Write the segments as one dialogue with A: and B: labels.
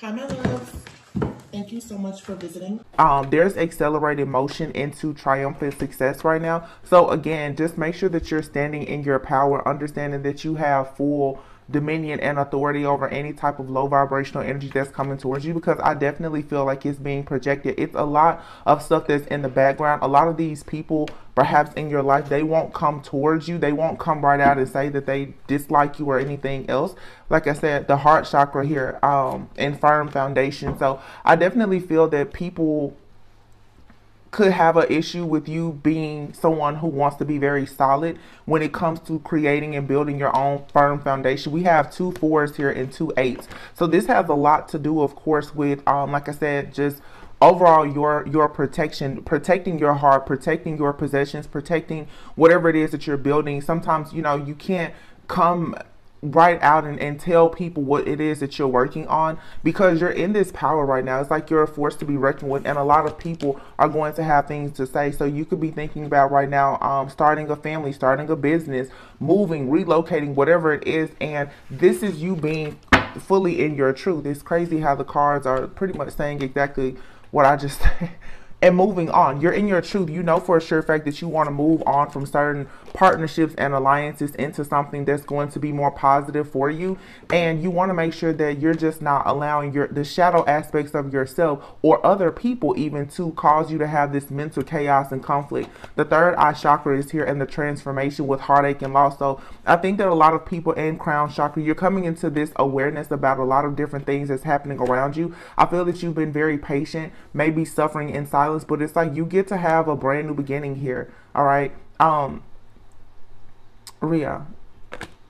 A: Hi, my love. Thank you so much for visiting.
B: Um, there's accelerated motion into triumphant success right now. So again, just make sure that you're standing in your power, understanding that you have full dominion and authority over any type of low vibrational energy that's coming towards you because I definitely feel like it's being projected. It's a lot of stuff that's in the background. A lot of these people, perhaps in your life, they won't come towards you. They won't come right out and say that they dislike you or anything else. Like I said, the heart chakra here, um, and firm foundation. So I definitely feel that people could have an issue with you being someone who wants to be very solid when it comes to creating and building your own firm foundation. We have two fours here and two eights. So this has a lot to do, of course, with, um, like I said, just overall your your protection protecting your heart protecting your possessions protecting whatever it is that you're building sometimes you know you can't come right out and, and tell people what it is that you're working on because you're in this power right now. It's like you're a force to be reckoned with, and a lot of people are going to have things to say. So you could be thinking about right now um, starting a family, starting a business, moving, relocating, whatever it is. And this is you being fully in your truth. It's crazy how the cards are pretty much saying exactly what I just and moving on. You're in your truth. You know for a sure fact that you want to move on from certain partnerships and alliances into something that's going to be more positive for you. And you want to make sure that you're just not allowing your the shadow aspects of yourself or other people even to cause you to have this mental chaos and conflict. The third eye chakra is here and the transformation with heartache and loss. So I think that a lot of people in crown chakra, you're coming into this awareness about a lot of different things that's happening around you. I feel that you've been very patient, maybe suffering in silence, but it's like you get to have a brand new beginning here. All right. Um, Rhea,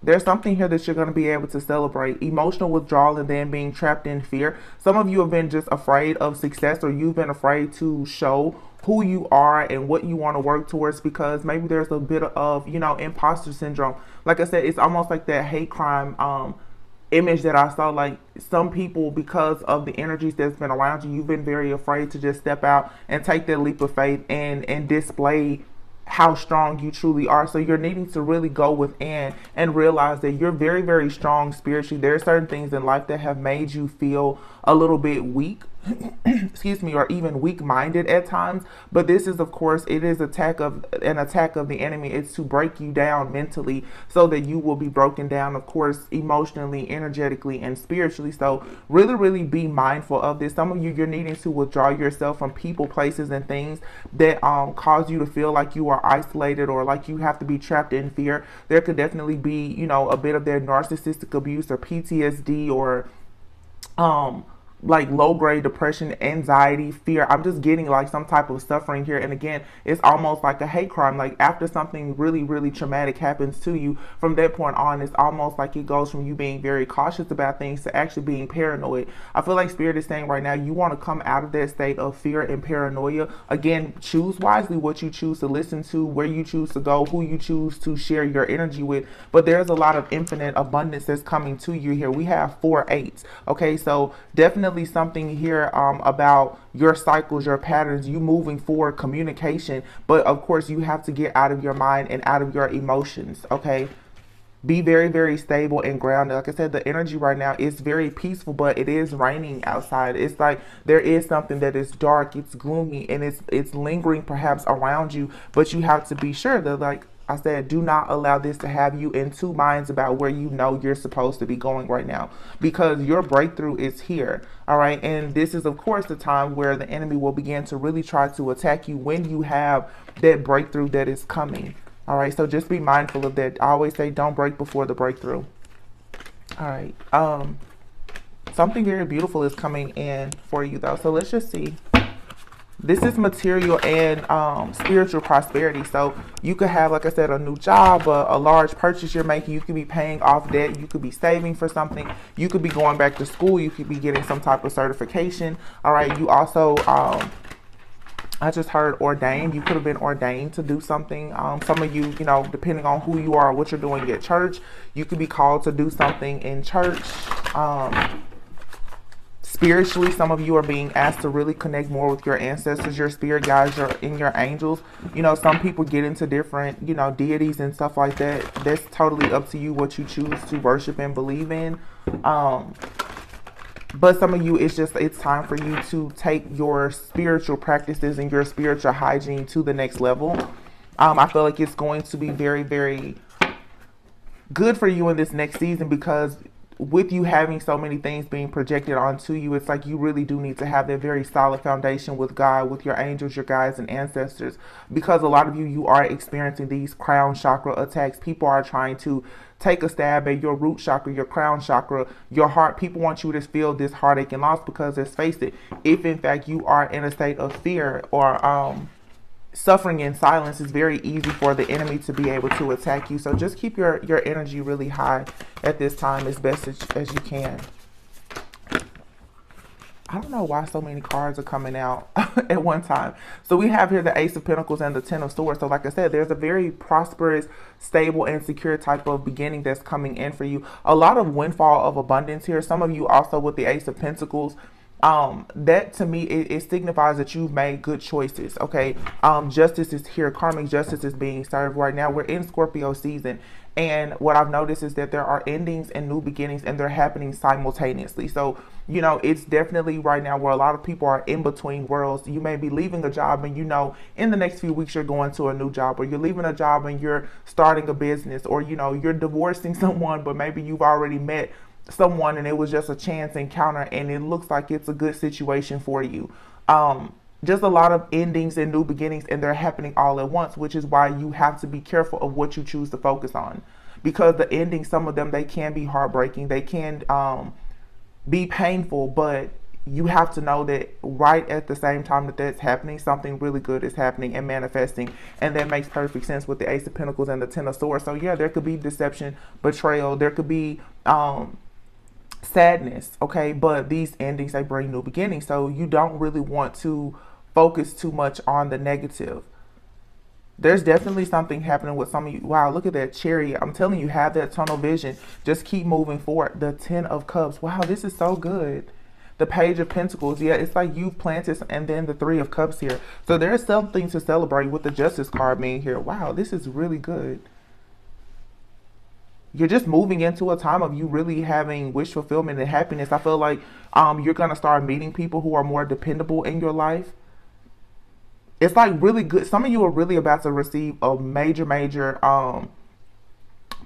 B: there's something here that you're going to be able to celebrate. Emotional withdrawal and then being trapped in fear. Some of you have been just afraid of success or you've been afraid to show who you are and what you want to work towards because maybe there's a bit of you know imposter syndrome. Like i said it's almost like that hate crime um image that i saw. Like some people because of the energies that's been around you you've been very afraid to just step out and take that leap of faith and and display how strong you truly are. So you're needing to really go within and realize that you're very, very strong spiritually. There are certain things in life that have made you feel a little bit weak excuse me, or even weak-minded at times. But this is, of course, it is attack of an attack of the enemy. It's to break you down mentally so that you will be broken down, of course, emotionally, energetically, and spiritually. So really, really be mindful of this. Some of you, you're needing to withdraw yourself from people, places, and things that um cause you to feel like you are isolated or like you have to be trapped in fear. There could definitely be, you know, a bit of their narcissistic abuse or PTSD or um like low grade depression, anxiety, fear. I'm just getting like some type of suffering here. And again, it's almost like a hate crime. Like after something really, really traumatic happens to you, from that point on, it's almost like it goes from you being very cautious about things to actually being paranoid. I feel like Spirit is saying right now, you want to come out of that state of fear and paranoia. Again, choose wisely what you choose to listen to, where you choose to go, who you choose to share your energy with. But there's a lot of infinite abundance that's coming to you here. We have four eights. Okay, so definitely definitely something here um, about your cycles, your patterns, you moving forward, communication. But of course, you have to get out of your mind and out of your emotions. Okay. Be very, very stable and grounded. Like I said, the energy right now is very peaceful, but it is raining outside. It's like there is something that is dark, it's gloomy, and it's it's lingering perhaps around you. But you have to be sure that like I said, do not allow this to have you in two minds about where you know you're supposed to be going right now because your breakthrough is here. All right. And this is, of course, the time where the enemy will begin to really try to attack you when you have that breakthrough that is coming. All right. So just be mindful of that. I always say don't break before the breakthrough. All right. Um, something very beautiful is coming in for you, though. So let's just see this is material and um, spiritual prosperity. So you could have, like I said, a new job, a, a, large purchase you're making. You could be paying off debt. You could be saving for something. You could be going back to school. You could be getting some type of certification. All right. You also, um, I just heard ordained. You could have been ordained to do something. Um, some of you, you know, depending on who you are, what you're doing at church, you could be called to do something in church. Um, spiritually some of you are being asked to really connect more with your ancestors your spirit guides your in your angels. You know some people get into different you know deities and stuff like that. That's totally up to you what you choose to worship and believe in. Um but some of you it's just it's time for you to take your spiritual practices and your spiritual hygiene to the next level. Um, i feel like it's going to be very very good for you in this next season because with you having so many things being projected onto you, it's like you really do need to have that very solid foundation with God, with your angels, your guides, and ancestors. Because a lot of you, you are experiencing these crown chakra attacks. People are trying to take a stab at your root chakra, your crown chakra, your heart. People want you to feel this heartache and loss because let's face it, if in fact you are in a state of fear or um suffering in silence is very easy for the enemy to be able to attack you. So just keep your, your energy really high at this time as best as, as you can. I don't know why so many cards are coming out at one time. So we have here the Ace of Pentacles and the Ten of Swords. So like I said, there's a very prosperous, stable, and secure type of beginning that's coming in for you. A lot of windfall of abundance here. Some of you also with the Ace of Pentacles um that to me it, it, signifies that you've made good choices okay? Um justice is here. Karmic justice is being served right now. We're in scorpio season. And what i've noticed is that there are endings and new beginnings and they're happening simultaneously. So you know it's definitely right now where a lot of people are in between worlds. You may be leaving a job and you know in the next few weeks you're going to a new job or you're leaving a job and you're starting a business or you know you're divorcing someone but maybe you've already met someone and it was just a chance encounter and it looks like it's a good situation for you. Um, just a lot of endings and new beginnings and they're happening all at once, which is why you have to be careful of what you choose to focus on. Because the endings, some of them, they can be heartbreaking. They can um, be painful, but you have to know that right at the same time that that's happening, something really good is happening and manifesting. And that makes perfect sense with the Ace of Pentacles and the Ten of Swords. So, yeah, there could be deception, betrayal. There could be um, sadness, okay? But these endings, they bring new beginnings. So you don't really want to focus too much on the negative. There's definitely something happening with some of you. Wow, look at that chariot. I'm telling you, have that tunnel vision. Just keep moving forward. The Ten of Cups. Wow, this is so good. The Page of Pentacles. Yeah, it's like you've planted, and then the Three of Cups here. So there's something to celebrate with the Justice card being here. Wow, this is really good you're just moving into a time of you really having wish fulfillment and happiness. I feel like um, you're gonna start meeting people who are more dependable in your life. It's like really good. Some of you are really about to receive a major, major um,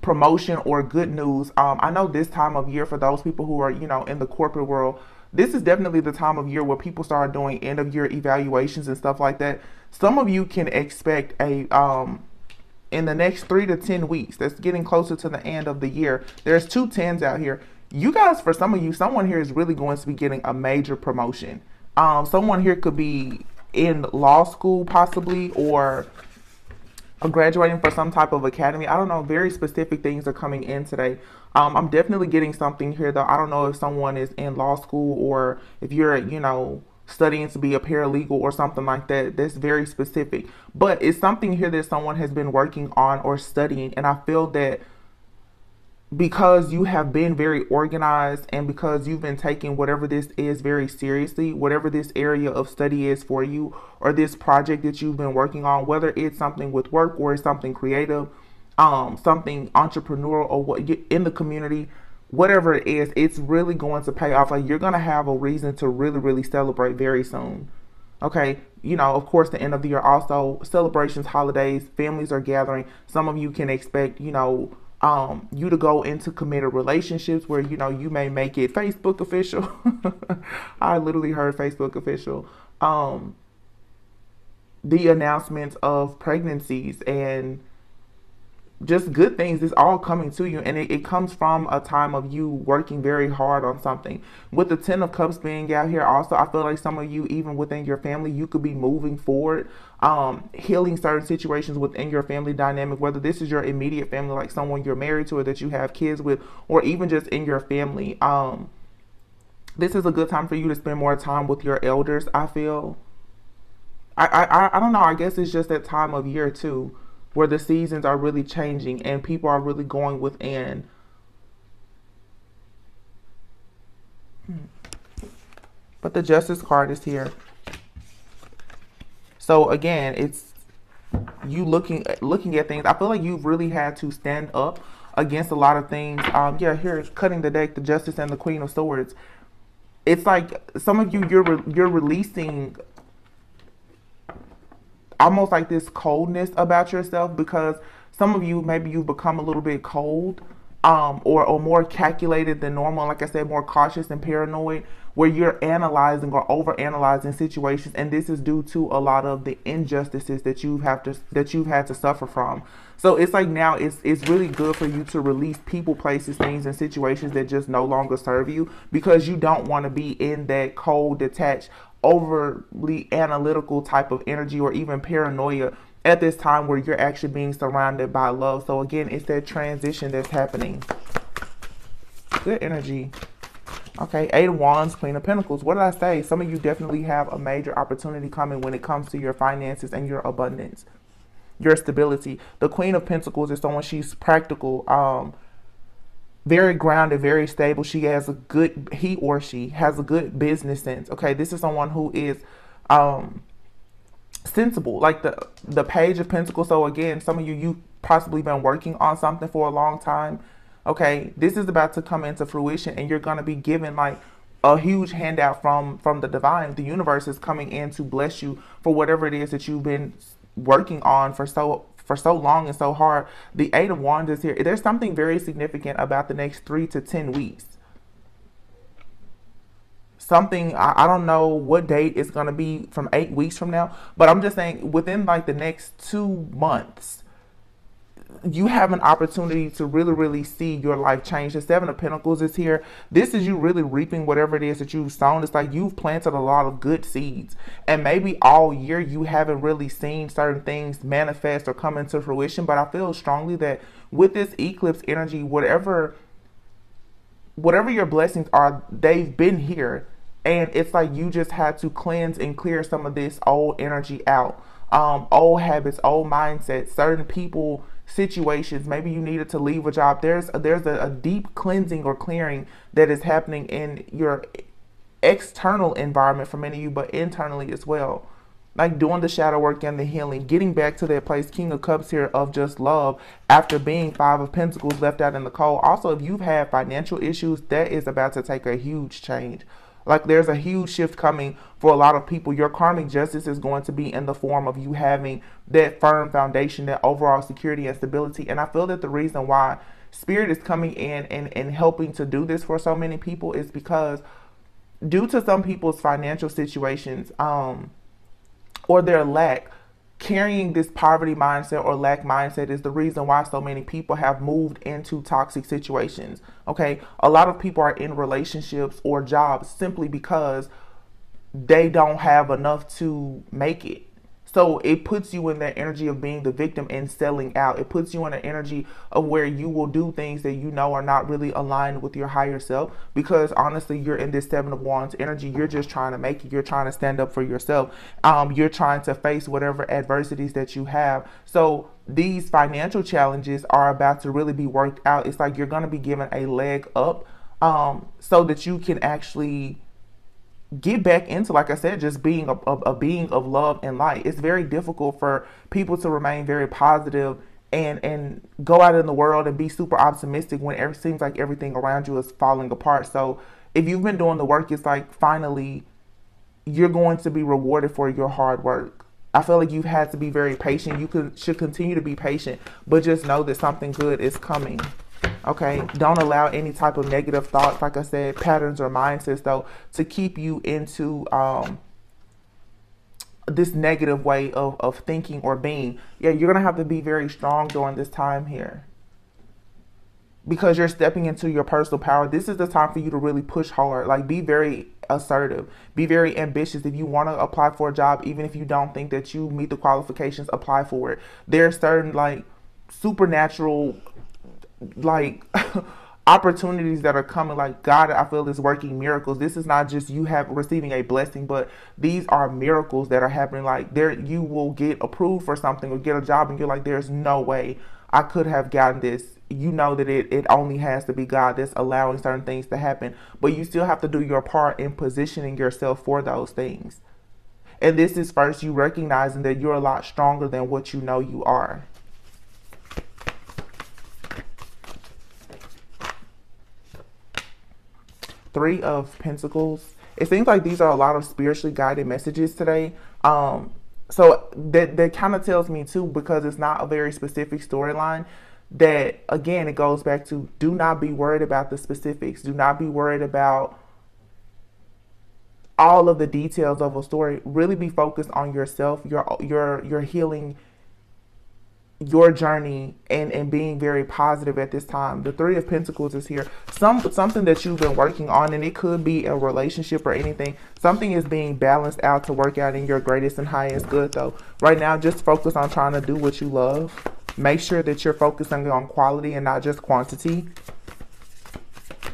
B: promotion or good news. Um, I know this time of year for those people who are, you know, in the corporate world, this is definitely the time of year where people start doing end of year evaluations and stuff like that. Some of you can expect a um, in the next three to 10 weeks, that's getting closer to the end of the year, there's two tens out here. You guys, for some of you, someone here is really going to be getting a major promotion. Um, someone here could be in law school, possibly, or graduating for some type of academy. I don't know. Very specific things are coming in today. Um, I'm definitely getting something here, though. I don't know if someone is in law school or if you're, you know, studying to be a paralegal or something like that. That's very specific. But it's something here that someone has been working on or studying. And I feel that because you have been very organized and because you've been taking whatever this is very seriously, whatever this area of study is for you, or this project that you've been working on, whether it's something with work or it's something creative, um, something entrepreneurial or what in the community, whatever it is, it's really going to pay off. Like you're going to have a reason to really, really celebrate very soon. Okay. You know, of course, the end of the year also celebrations, holidays, families are gathering. Some of you can expect, you know, um, you to go into committed relationships where, you know, you may make it Facebook official. I literally heard Facebook official. Um, the announcements of pregnancies and just good things is all coming to you and it, it, comes from a time of you working very hard on something. With the ten of cups being out here also i feel like some of you even within your family you could be moving forward um healing certain situations within your family dynamic whether this is your immediate family like someone you're married to or that you have kids with or even just in your family. Um this is a good time for you to spend more time with your elders i feel. I, I i don't know i guess it's just that time of year too where the seasons are really changing and people are really going within. But the justice card is here. So again, it's you looking looking at things. I feel like you've really had to stand up against a lot of things. Um, yeah, here cutting the deck, the justice and the queen of swords. it's like some of you you're you're releasing almost like this coldness about yourself because some of you maybe you've become a little bit cold um, or, or more calculated than normal like i said more cautious and paranoid where you're analyzing or over analyzing situations and this is due to a lot of the injustices that you have to that you've had to suffer from. So it's like now it's it's really good for you to release people places things and situations that just no longer serve you because you don't want to be in that cold detached overly analytical type of energy or even paranoia at this time where you're actually being surrounded by love so again it's that transition that's happening good energy Okay, Eight of Wands, Queen of Pentacles. What did I say? Some of you definitely have a major opportunity coming when it comes to your finances and your abundance, your stability. The Queen of Pentacles is someone she's practical, um, very grounded, very stable. She has a good, he or she has a good business sense. Okay, this is someone who is um, sensible, like the the Page of Pentacles. So again, some of you you possibly been working on something for a long time okay this is about to come into fruition and you're going to be given like a huge handout from from the divine the universe is coming in to bless you for whatever it is that you've been working on for so for so long and so hard. The eight of wands is here. There's something very significant about the next three to ten weeks. Something I, I don't know what date it's going to be from eight weeks from now but i'm just saying within like the next two months you have an opportunity to really, really see your life change. The Seven of Pentacles is here. This is you really reaping whatever it is that you've sown. It's like you've planted a lot of good seeds. And maybe all year you haven't really seen certain things manifest or come into fruition. But I feel strongly that with this eclipse energy, whatever whatever your blessings are, they've been here. And it's like you just had to cleanse and clear some of this old energy out. Um, old habits, old mindsets, certain people situations. Maybe you needed to leave a job. There's a, there's a, a, deep cleansing or clearing that is happening in your external environment for many of you but internally as well. Like doing the shadow work and the healing getting back to that place. King of cups here of just love. After being five of pentacles left out in the cold. Also if you've had financial issues that is about to take a huge change like there's a huge shift coming for a lot of people. Your karmic justice is going to be in the form of you having that firm foundation, that overall security and stability. And I feel that the reason why spirit is coming in and, and helping to do this for so many people is because due to some people's financial situations, um, or their lack, carrying this poverty mindset or lack mindset is the reason why so many people have moved into toxic situations. Okay. A lot of people are in relationships or jobs simply because they don't have enough to make it. So it puts you in that energy of being the victim and selling out. It puts you in an energy of where you will do things that you know are not really aligned with your higher self because honestly, you're in this seven of wands energy. You're just trying to make it. You're trying to stand up for yourself. Um, you're trying to face whatever adversities that you have. So these financial challenges are about to really be worked out. It's like you're going to be given a leg up um, so that you can actually get back into, like I said, just being a, a, a, being of love and light. It's very difficult for people to remain very positive and and go out in the world and be super optimistic when it seems like everything around you is falling apart. So if you've been doing the work, it's like finally you're going to be rewarded for your hard work. I feel like you've had to be very patient. You can, should continue to be patient, but just know that something good is coming. Okay, don't allow any type of negative thoughts, like I said, patterns or mindsets, though, to keep you into um, this negative way of, of thinking or being. Yeah, you're going to have to be very strong during this time here because you're stepping into your personal power. This is the time for you to really push hard. Like, be very assertive, be very ambitious. If you want to apply for a job, even if you don't think that you meet the qualifications, apply for it. There are certain, like, supernatural like opportunities that are coming like god i feel is working miracles. This is not just you have receiving a blessing but these are miracles that are happening. Like there you will get approved for something or get a job and you're like there's no way i could have gotten this. You know that it, it only has to be god that's allowing certain things to happen but you still have to do your part in positioning yourself for those things. And this is first you recognizing that you're a lot stronger than what you know you are three of pentacles. It seems like these are a lot of spiritually guided messages today. Um so that that kind of tells me too because it's not a very specific storyline that again it goes back to do not be worried about the specifics. Do not be worried about all of the details of a story. Really be focused on yourself your your your healing your journey and and being very positive at this time. The three of pentacles is here. Some something that you've been working on and it could be a relationship or anything something is being balanced out to work out in your greatest and highest good though. Right now just focus on trying to do what you love. Make sure that you're focusing on quality and not just quantity.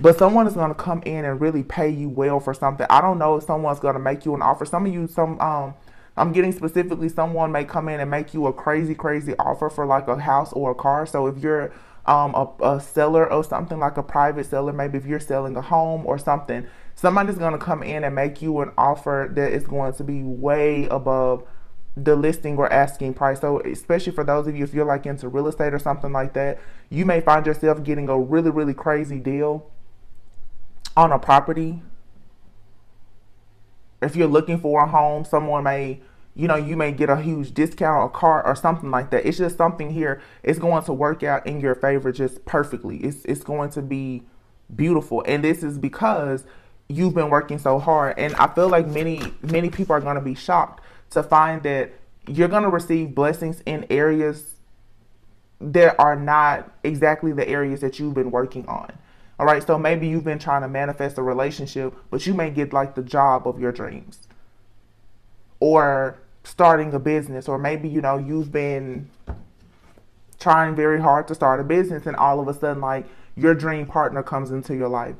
B: But someone is going to come in and really pay you well for something. I don't know if someone's going to make you an offer. Some of you some um I'm getting specifically someone may come in and make you a crazy, crazy offer for like a house or a car. So if you're um, a, a seller or something like a private seller, maybe if you're selling a home or something, somebody's going to come in and make you an offer that is going to be way above the listing or asking price. So especially for those of you if you're like into real estate or something like that, you may find yourself getting a really really crazy deal on a property. If you're looking for a home, someone may you know, you may get a huge discount a car or something like that. It's just something here. It's going to work out in your favor just perfectly. It's it's going to be beautiful. And this is because you've been working so hard. And I feel like many many people are going to be shocked to find that you're going to receive blessings in areas that are not exactly the areas that you've been working on. All right, so maybe you've been trying to manifest a relationship, but you may get like the job of your dreams. Or starting a business or maybe you know you've been trying very hard to start a business and all of a sudden like your dream partner comes into your life.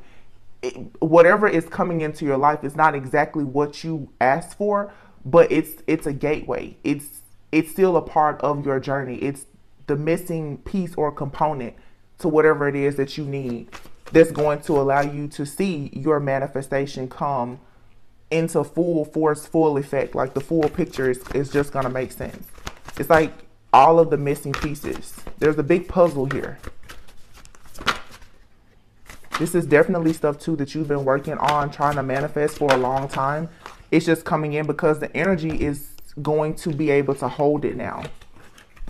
B: It, whatever is coming into your life is not exactly what you asked for but it's it's a gateway. It's it's still a part of your journey. It's the missing piece or component to whatever it is that you need that's going to allow you to see your manifestation come into full force, full effect. Like the full picture is, is just gonna make sense. It's like all of the missing pieces. There's a big puzzle here. This is definitely stuff too that you've been working on, trying to manifest for a long time. It's just coming in because the energy is going to be able to hold it now.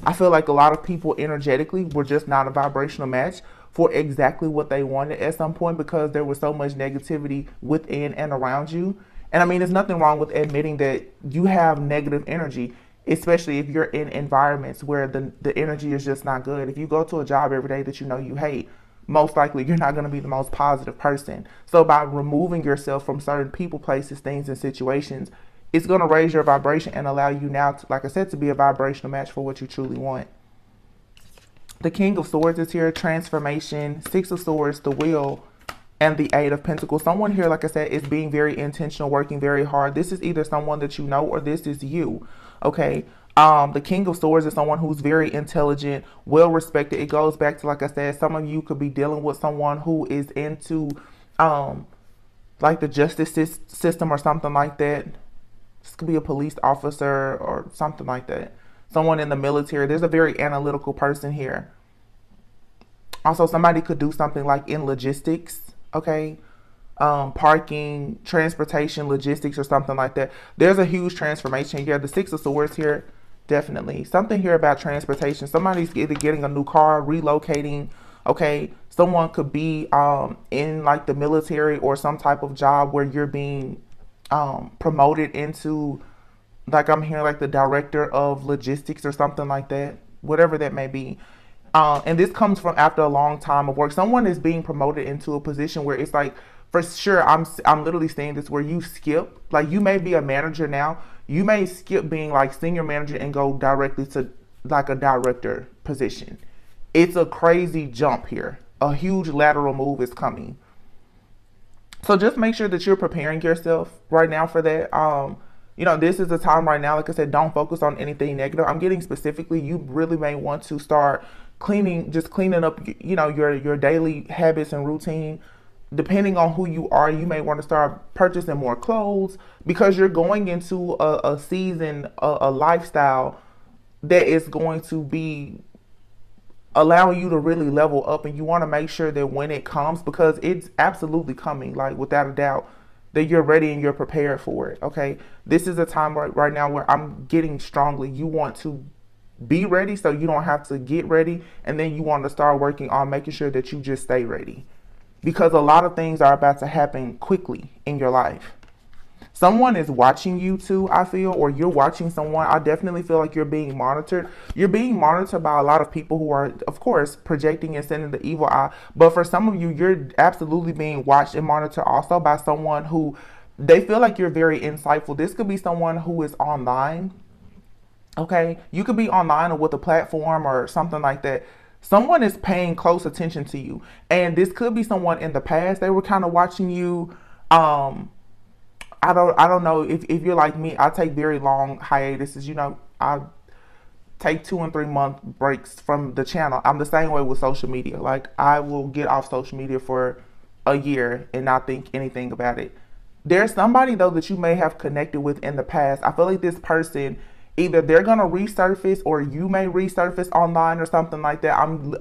B: I feel like a lot of people energetically were just not a vibrational match for exactly what they wanted at some point because there was so much negativity within and around you and I mean, there's nothing wrong with admitting that you have negative energy, especially if you're in environments where the, the energy is just not good. If you go to a job every day that you know you hate, most likely you're not going to be the most positive person. So by removing yourself from certain people, places, things, and situations, it's going to raise your vibration and allow you now, to, like I said, to be a vibrational match for what you truly want. The King of Swords is here, transformation, Six of Swords, the Wheel, and the Eight of Pentacles. Someone here, like I said, is being very intentional, working very hard. This is either someone that you know or this is you. Okay. Um, the King of Swords is someone who's very intelligent, well respected. It goes back to, like I said, some of you could be dealing with someone who is into, um, like the justice system or something like that. This could be a police officer or something like that. Someone in the military. There's a very analytical person here. Also, somebody could do something like in logistics okay? Um, parking, transportation, logistics, or something like that. There's a huge transformation here. The Six of Swords here, definitely. Something here about transportation. Somebody's either getting a new car, relocating, okay? Someone could be um, in like the military or some type of job where you're being um, promoted into, like I'm hearing like the director of logistics or something like that, whatever that may be. Um, and this comes from after a long time of work. Someone is being promoted into a position where it's like, for sure, I'm I'm literally saying this where you skip. Like you may be a manager now, you may skip being like senior manager and go directly to like a director position. It's a crazy jump here. A huge lateral move is coming. So just make sure that you're preparing yourself right now for that. Um, you know, this is the time right now. Like I said, don't focus on anything negative. I'm getting specifically, you really may want to start cleaning just cleaning up you know your your daily habits and routine depending on who you are you may want to start purchasing more clothes because you're going into a, a season a, a lifestyle that is going to be allowing you to really level up and you want to make sure that when it comes because it's absolutely coming like without a doubt that you're ready and you're prepared for it okay? This is a time right, right now where i'm getting strongly you want to be ready so you don't have to get ready and then you want to start working on making sure that you just stay ready. Because a lot of things are about to happen quickly in your life someone is watching you too, I feel, or you're watching someone, I definitely feel like you're being monitored. You're being monitored by a lot of people who are, of course, projecting and sending the evil eye. But for some of you, you're absolutely being watched and monitored also by someone who they feel like you're very insightful. This could be someone who is online. Okay. You could be online or with a platform or something like that someone is paying close attention to you and this could be someone in the past they were kind of watching you um I don't I don't know if, if you're like me, I take very long hiatuses. You know, I take two and three month breaks from the channel. I'm the same way with social media. Like I will get off social media for a year and not think anything about it. There's somebody though that you may have connected with in the past. I feel like this person either they're gonna resurface or you may resurface online or something like that. I'm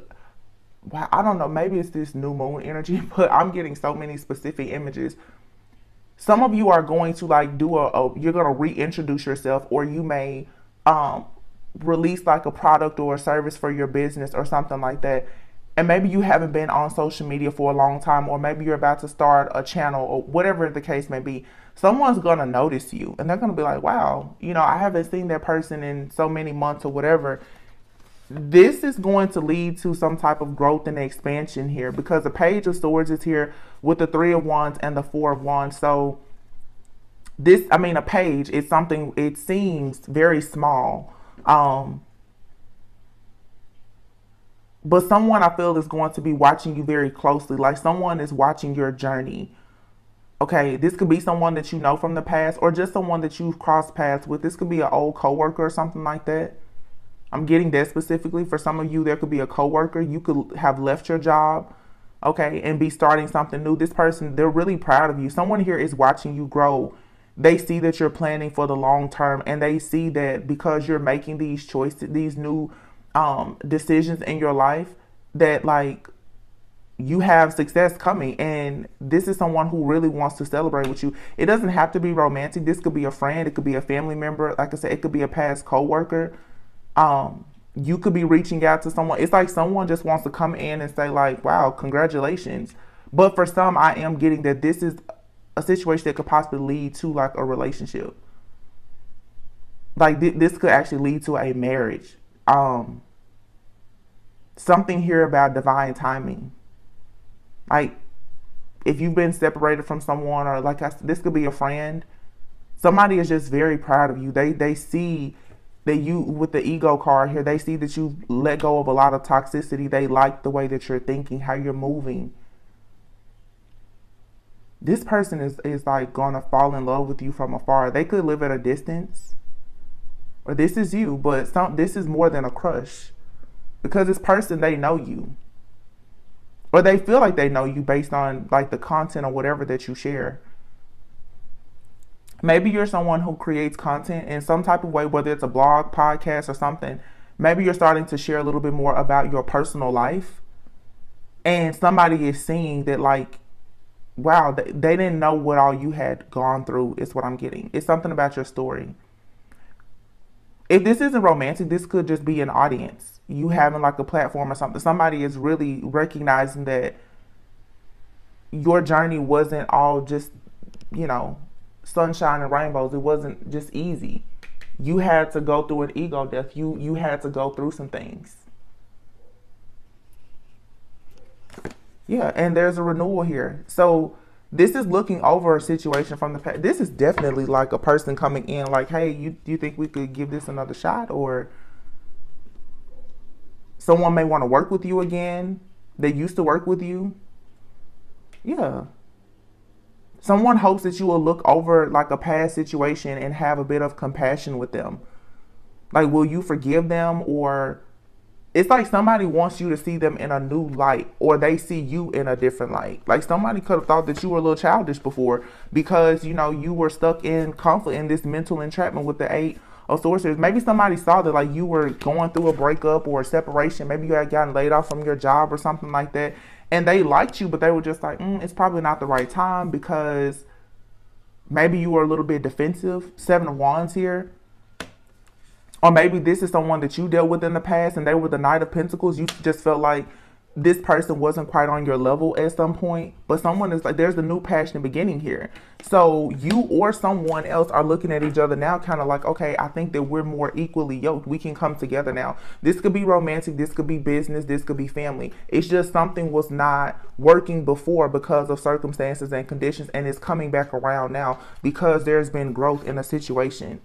B: I don't know, maybe it's this new moon energy, but I'm getting so many specific images some of you are going to like do a, a you're going to reintroduce yourself or you may um, release like a product or a service for your business or something like that. And maybe you haven't been on social media for a long time or maybe you're about to start a channel or whatever the case may be. Someone's going to notice you and they're going to be like wow you know i haven't seen that person in so many months or whatever this is going to lead to some type of growth and expansion here because the page of swords is here with the three of wands and the four of wands. So this i mean a page is something it seems very small um but someone i feel is going to be watching you very closely. Like someone is watching your journey. Okay this could be someone that you know from the past or just someone that you've crossed paths with. This could be an old coworker or something like that I'm getting that specifically. For some of you, there could be a coworker. You could have left your job, okay, and be starting something new. This person, they're really proud of you. Someone here is watching you grow. They see that you're planning for the long term, and they see that because you're making these choices, these new um, decisions in your life, that like you have success coming and this is someone who really wants to celebrate with you it doesn't have to be romantic this could be a friend it could be a family member like i said it could be a past co-worker um, you could be reaching out to someone. It's like someone just wants to come in and say, like, wow, congratulations. But for some, I am getting that this is a situation that could possibly lead to like a relationship. Like th- this could actually lead to a marriage. Um, something here about divine timing. Like if you've been separated from someone, or like I, this could be a friend. Somebody is just very proud of you. They they see that you with the ego card here they see that you've let go of a lot of toxicity. They like the way that you're thinking how you're moving. This person is is like gonna fall in love with you from afar. They could live at a distance. Or this is you but some this is more than a crush. Because this person they know you. Or they feel like they know you based on like the content or whatever that you share maybe you're someone who creates content in some type of way, whether it's a blog, podcast, or something. Maybe you're starting to share a little bit more about your personal life, and somebody is seeing that, like, wow, they, didn't know what all you had gone through, is what I'm getting. It's something about your story. If this isn't romantic, this could just be an audience. You having like a platform or something. Somebody is really recognizing that your journey wasn't all just, you know, sunshine and rainbows. It wasn't just easy. You had to go through an ego death. You you had to go through some things. Yeah, and there's a renewal here. So this is looking over a situation from the past. This is definitely like a person coming in like, "Hey, you do you think we could give this another shot or someone may want to work with you again. They used to work with you." Yeah. Someone hopes that you will look over like a past situation and have a bit of compassion with them. Like, will you forgive them? Or it's like somebody wants you to see them in a new light or they see you in a different light. Like, somebody could have thought that you were a little childish before because, you know, you were stuck in conflict in this mental entrapment with the Eight of Swords here. Maybe somebody saw that like you were going through a breakup or a separation. Maybe you had gotten laid off from your job or something like that. And they liked you, but they were just like, mm, it's probably not the right time because maybe you were a little bit defensive. Seven of Wands here. Or maybe this is someone that you dealt with in the past and they were the Knight of Pentacles. You just felt like this person wasn't quite on your level at some point, but someone is like, there's a new passionate beginning here. So you or someone else are looking at each other now, kind of like, okay, I think that we're more equally yoked. We can come together now. This could be romantic, this could be business, this could be family. It's just something was not working before because of circumstances and conditions, and it's coming back around now because there's been growth in a situation.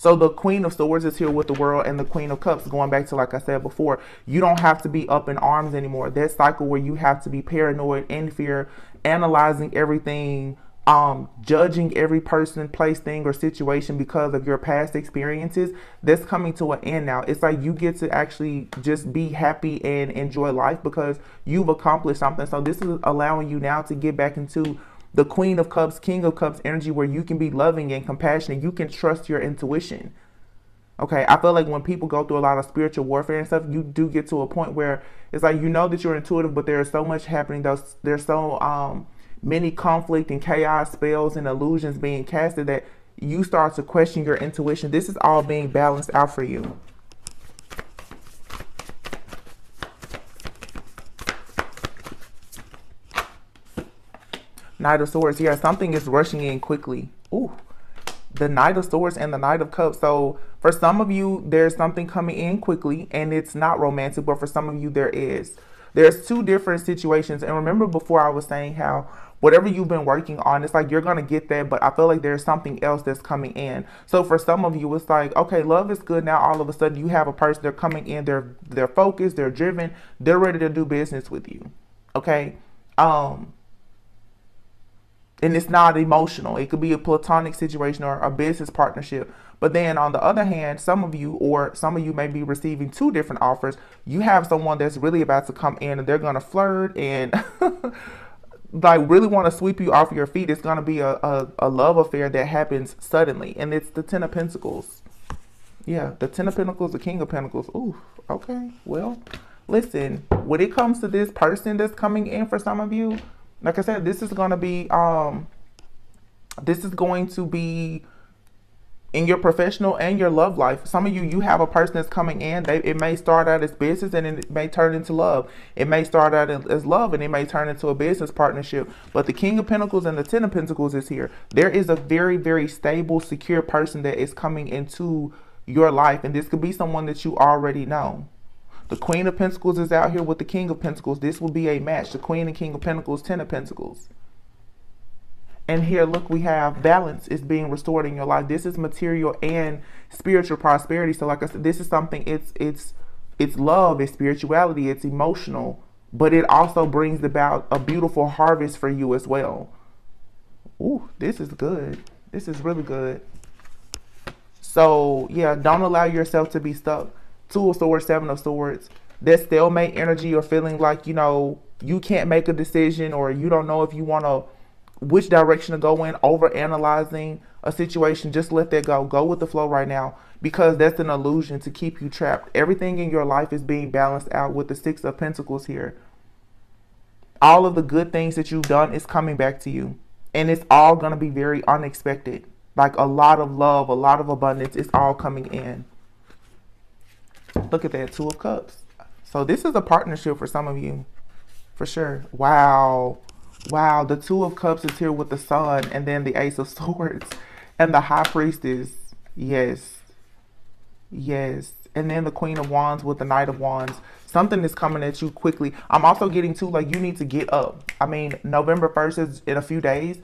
B: So the Queen of Swords is here with the world and the Queen of Cups, going back to like I said before, you don't have to be up in arms anymore. That cycle where you have to be paranoid, in fear, analyzing everything, um, judging every person, place, thing, or situation because of your past experiences, that's coming to an end now. It's like you get to actually just be happy and enjoy life because you've accomplished something. So this is allowing you now to get back into the Queen of Cups, King of Cups energy where you can be loving and compassionate. You can trust your intuition. Okay, I feel like when people go through a lot of spiritual warfare and stuff, you do get to a point where it's like you know that you're intuitive, but there's so much happening. There's there's so um many conflict and chaos spells and illusions being casted that you start to question your intuition. This is all being balanced out for you. Knight of Swords. Yeah, something is rushing in quickly. Ooh, the Knight of Swords and the Knight of Cups. So for some of you, there's something coming in quickly and it's not romantic, but for some of you, there is. There's two different situations. And remember before I was saying how whatever you've been working on, it's like you're going to get that, but I feel like there's something else that's coming in. So for some of you, it's like, okay, love is good now. All of a sudden you have a person, they're coming in, they're, they're focused, they're driven, they're ready to do business with you. Okay. Um, and it's not emotional. It could be a platonic situation or a business partnership. But then on the other hand, some of you or some of you may be receiving two different offers. You have someone that's really about to come in and they're going to flirt and like really want to sweep you off your feet. It's going to be a, a, a love affair that happens suddenly. And it's the Ten of Pentacles. Yeah, the Ten of Pentacles, the King of Pentacles. Ooh, okay. Well, listen, when it comes to this person that's coming in for some of you, like I said, this is going to be, um, this is going to be in your professional and your love life. Some of you, you have a person that's coming in. They, it may start out as business and it may turn into love. It may start out as love and it may turn into a business partnership. But the King of Pentacles and the Ten of Pentacles is here. There is a very, very stable, secure person that is coming into your life. And this could be someone that you already know. The Queen of Pentacles is out here with the King of Pentacles. This will be a match. The Queen and King of Pentacles, Ten of Pentacles. And here, look, we have balance is being restored in your life. This is material and spiritual prosperity. So, like I said, this is something. It's it's it's love, it's spirituality, it's emotional, but it also brings about a beautiful harvest for you as well. Ooh, this is good. This is really good. So yeah, don't allow yourself to be stuck two of swords, seven of swords, that stalemate energy or feeling like, you know, you can't make a decision or you don't know if you want to, which direction to go in, over analyzing a situation, just let that go. Go with the flow right now because that's an illusion to keep you trapped. Everything in your life is being balanced out with the Six of Pentacles here. All of the good things that you've done is coming back to you. And it's all going to be very unexpected. Like a lot of love, a lot of abundance is all coming in. Look at that, Two of Cups. So this is a partnership for some of you, for sure. Wow. Wow, the Two of Cups is here with the Sun and then the Ace of Swords and the High Priestess. Yes. Yes. And then the Queen of Wands with the Knight of Wands. Something is coming at you quickly. I'm also getting to like you need to get up. I mean, November 1st is in a few days.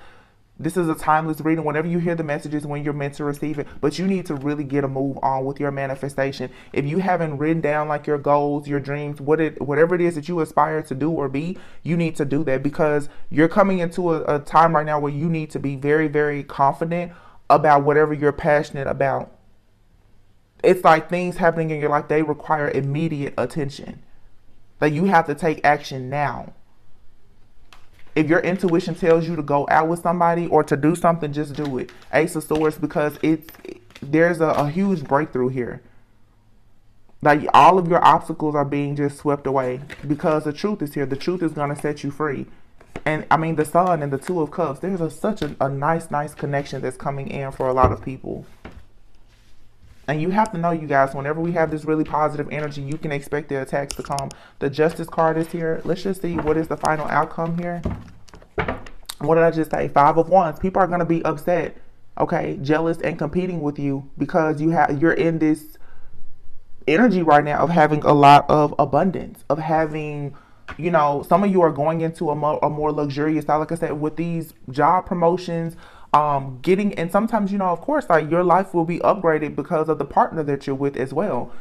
B: This is a timeless reading. Whenever you hear the messages, when you're meant to receive it, but you need to really get a move on with your manifestation. If you haven't written down like your goals, your dreams, what it, whatever it is that you aspire to do or be, you need to do that because you're coming into a, a time right now where you need to be very, very confident about whatever you're passionate about. It's like things happening in your life, they require immediate attention. Like you have to take action now. If your intuition tells you to go out with somebody or to do something, just do it. Ace of Swords because it's there's a, a huge breakthrough here. Like all of your obstacles are being just swept away because the truth is here. The truth is gonna set you free. And I mean the sun and the two of cups, there's a, such a, a nice, nice connection that's coming in for a lot of people. And you have to know, you guys, whenever we have this really positive energy, you can expect the attacks to come. The Justice card is here. Let's just see what is the final outcome here. What did I just say? Five of Wands. People are going to be upset, okay, jealous and competing with you because you have you're in this energy right now of having a lot of abundance, of having you know, some of you are going into a more, a more luxurious style. Like I said, with these job promotions, um, getting and sometimes you know, of course, like your life will be upgraded because of the partner that you're with as well.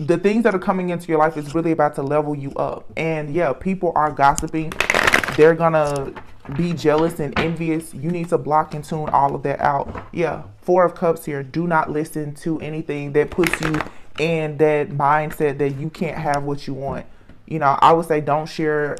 B: The things that are coming into your life is really about to level you up. And yeah, people are gossiping. They're gonna be jealous and envious. You need to block and tune all of that out. Yeah, Four of Cups here. Do not listen to anything that puts you in that mindset that you can't have what you want. You know, I would say don't share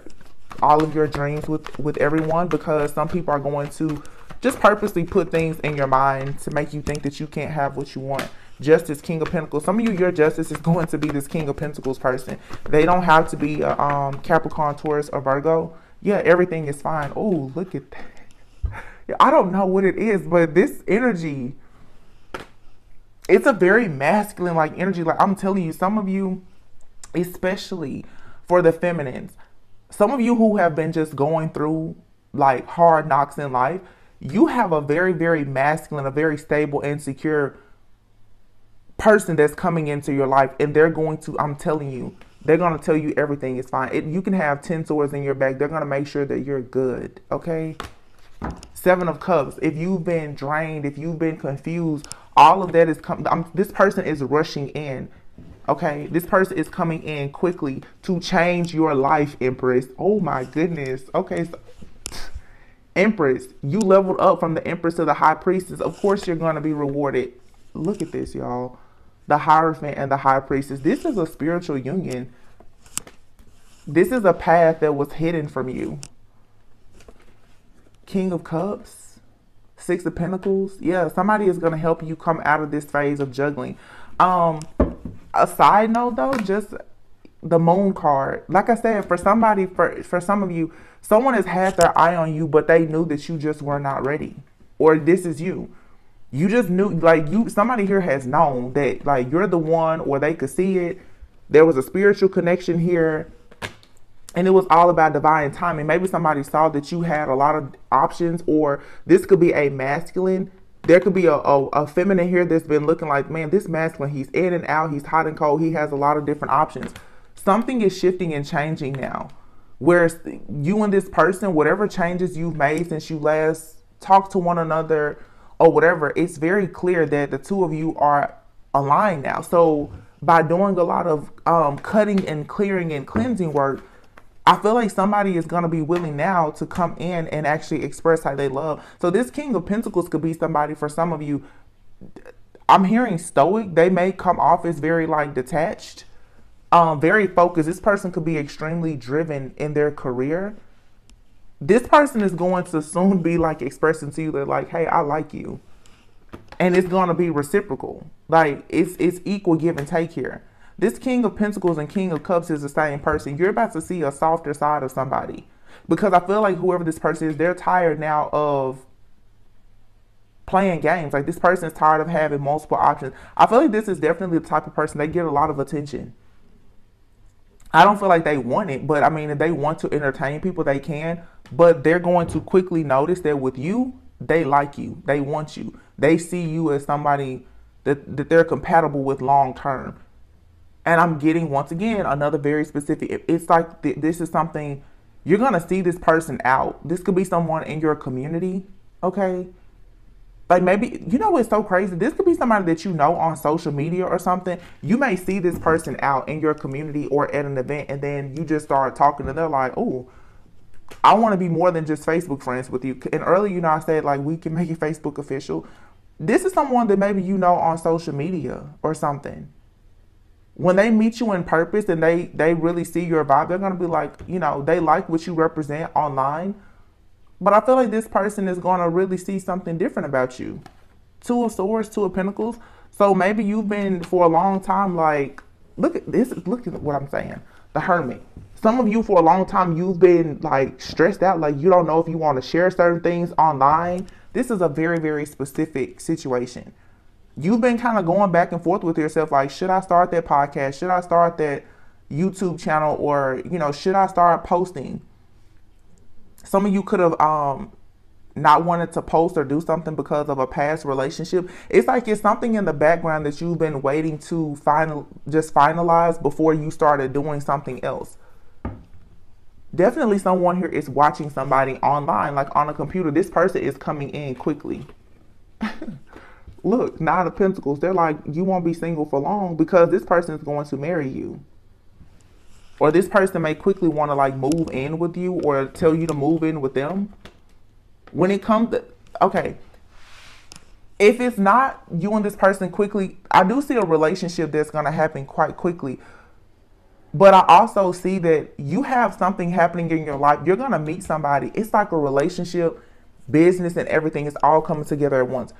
B: all of your dreams with with everyone because some people are going to just purposely put things in your mind to make you think that you can't have what you want. Justice, King of Pentacles. Some of you, your justice is going to be this King of Pentacles person. They don't have to be a um, Capricorn, Taurus, or Virgo. Yeah, everything is fine. Oh, look at that. I don't know what it is, but this energy, it's a very masculine like energy. Like I'm telling you, some of you, especially for the feminines, some of you who have been just going through like hard knocks in life, you have a very, very masculine, a very stable and secure person that's coming into your life, and they're going to, I'm telling you, they're going to tell you everything is fine. It, you can have 10 swords in your bag. They're going to make sure that you're good, okay? Seven of Cups. If you've been drained, if you've been confused, all of that is coming. This person is rushing in. Okay, this person is coming in quickly to change your life, Empress. Oh my goodness. Okay, so Empress, you leveled up from the Empress to the High Priestess. Of course, you're going to be rewarded. Look at this, y'all. The Hierophant and the High Priestess. This is a spiritual union. This is a path that was hidden from you. King of Cups, Six of Pentacles. Yeah, somebody is going to help you come out of this phase of juggling. Um, a side note though, just the moon card. Like I said, for somebody, for for some of you, someone has had their eye on you, but they knew that you just were not ready, or this is you. You just knew, like you, somebody here has known that like you're the one, or they could see it. There was a spiritual connection here, and it was all about divine timing. Maybe somebody saw that you had a lot of options, or this could be a masculine there could be a, a, a, feminine here that's been looking like, man, this masculine, he's in and out, he's hot and cold, he has a lot of different options something is shifting and changing now. Whereas you and this person, whatever changes you've made since you last talked to one another or whatever, it's very clear that the two of you are aligned now. So by doing a lot of um, cutting and clearing and cleansing work, I feel like somebody is going to be willing now to come in and actually express how they love. So this King of Pentacles could be somebody for some of you. I'm hearing stoic. They may come off as very like detached um, very focused. This person could be extremely driven in their career. This person is going to soon be like expressing to you that like, hey, I like you. And it's gonna be reciprocal. Like it's it's equal give and take here. This King of Pentacles and King of Cups is the same person. You're about to see a softer side of somebody. Because I feel like whoever this person is, they're tired now of playing games. Like this person is tired of having multiple options. I feel like this is definitely the type of person they get a lot of attention. I don't feel like they want it, but I mean, if they want to entertain people, they can. But they're going to quickly notice that with you, they like you, they want you, they see you as somebody that, that they're compatible with long term. And I'm getting once again another very specific. It's like th- this is something you're gonna see this person out. This could be someone in your community, okay? Like maybe you know what's so crazy? This could be somebody that you know on social media or something. You may see this person out in your community or at an event, and then you just start talking, to they're like, "Oh, I want to be more than just Facebook friends with you." And earlier, you know, I said like we can make it Facebook official. This is someone that maybe you know on social media or something. When they meet you in purpose and they they really see your vibe, they're gonna be like, you know, they like what you represent online But I feel like this person is going to really see something different about you. Two of Swords, Two of Pentacles. So maybe you've been for a long time like, look at this. Look at what I'm saying. The Hermit. Some of you for a long time you've been like stressed out, like you don't know if you want to share certain things online. This is a very very specific situation. You've been kind of going back and forth with yourself, like, should I start that podcast? Should I start that YouTube channel? Or you know, should I start posting? Some of you could have um not wanted to post or do something because of a past relationship. It's like it's something in the background that you've been waiting to final just finalize before you started doing something else. Definitely someone here is watching somebody online, like on a computer. This person is coming in quickly. Look, Nine of Pentacles, they're like, you won't be single for long because this person is going to marry you. Or this person may quickly want to like move in with you or tell you to move in with them. When it comes to okay. If it's not you and this person quickly i do see a relationship that's going to happen quite quickly. But i also see that you have something happening in your life. You're going to meet somebody. It's like a relationship business and everything is all coming together at once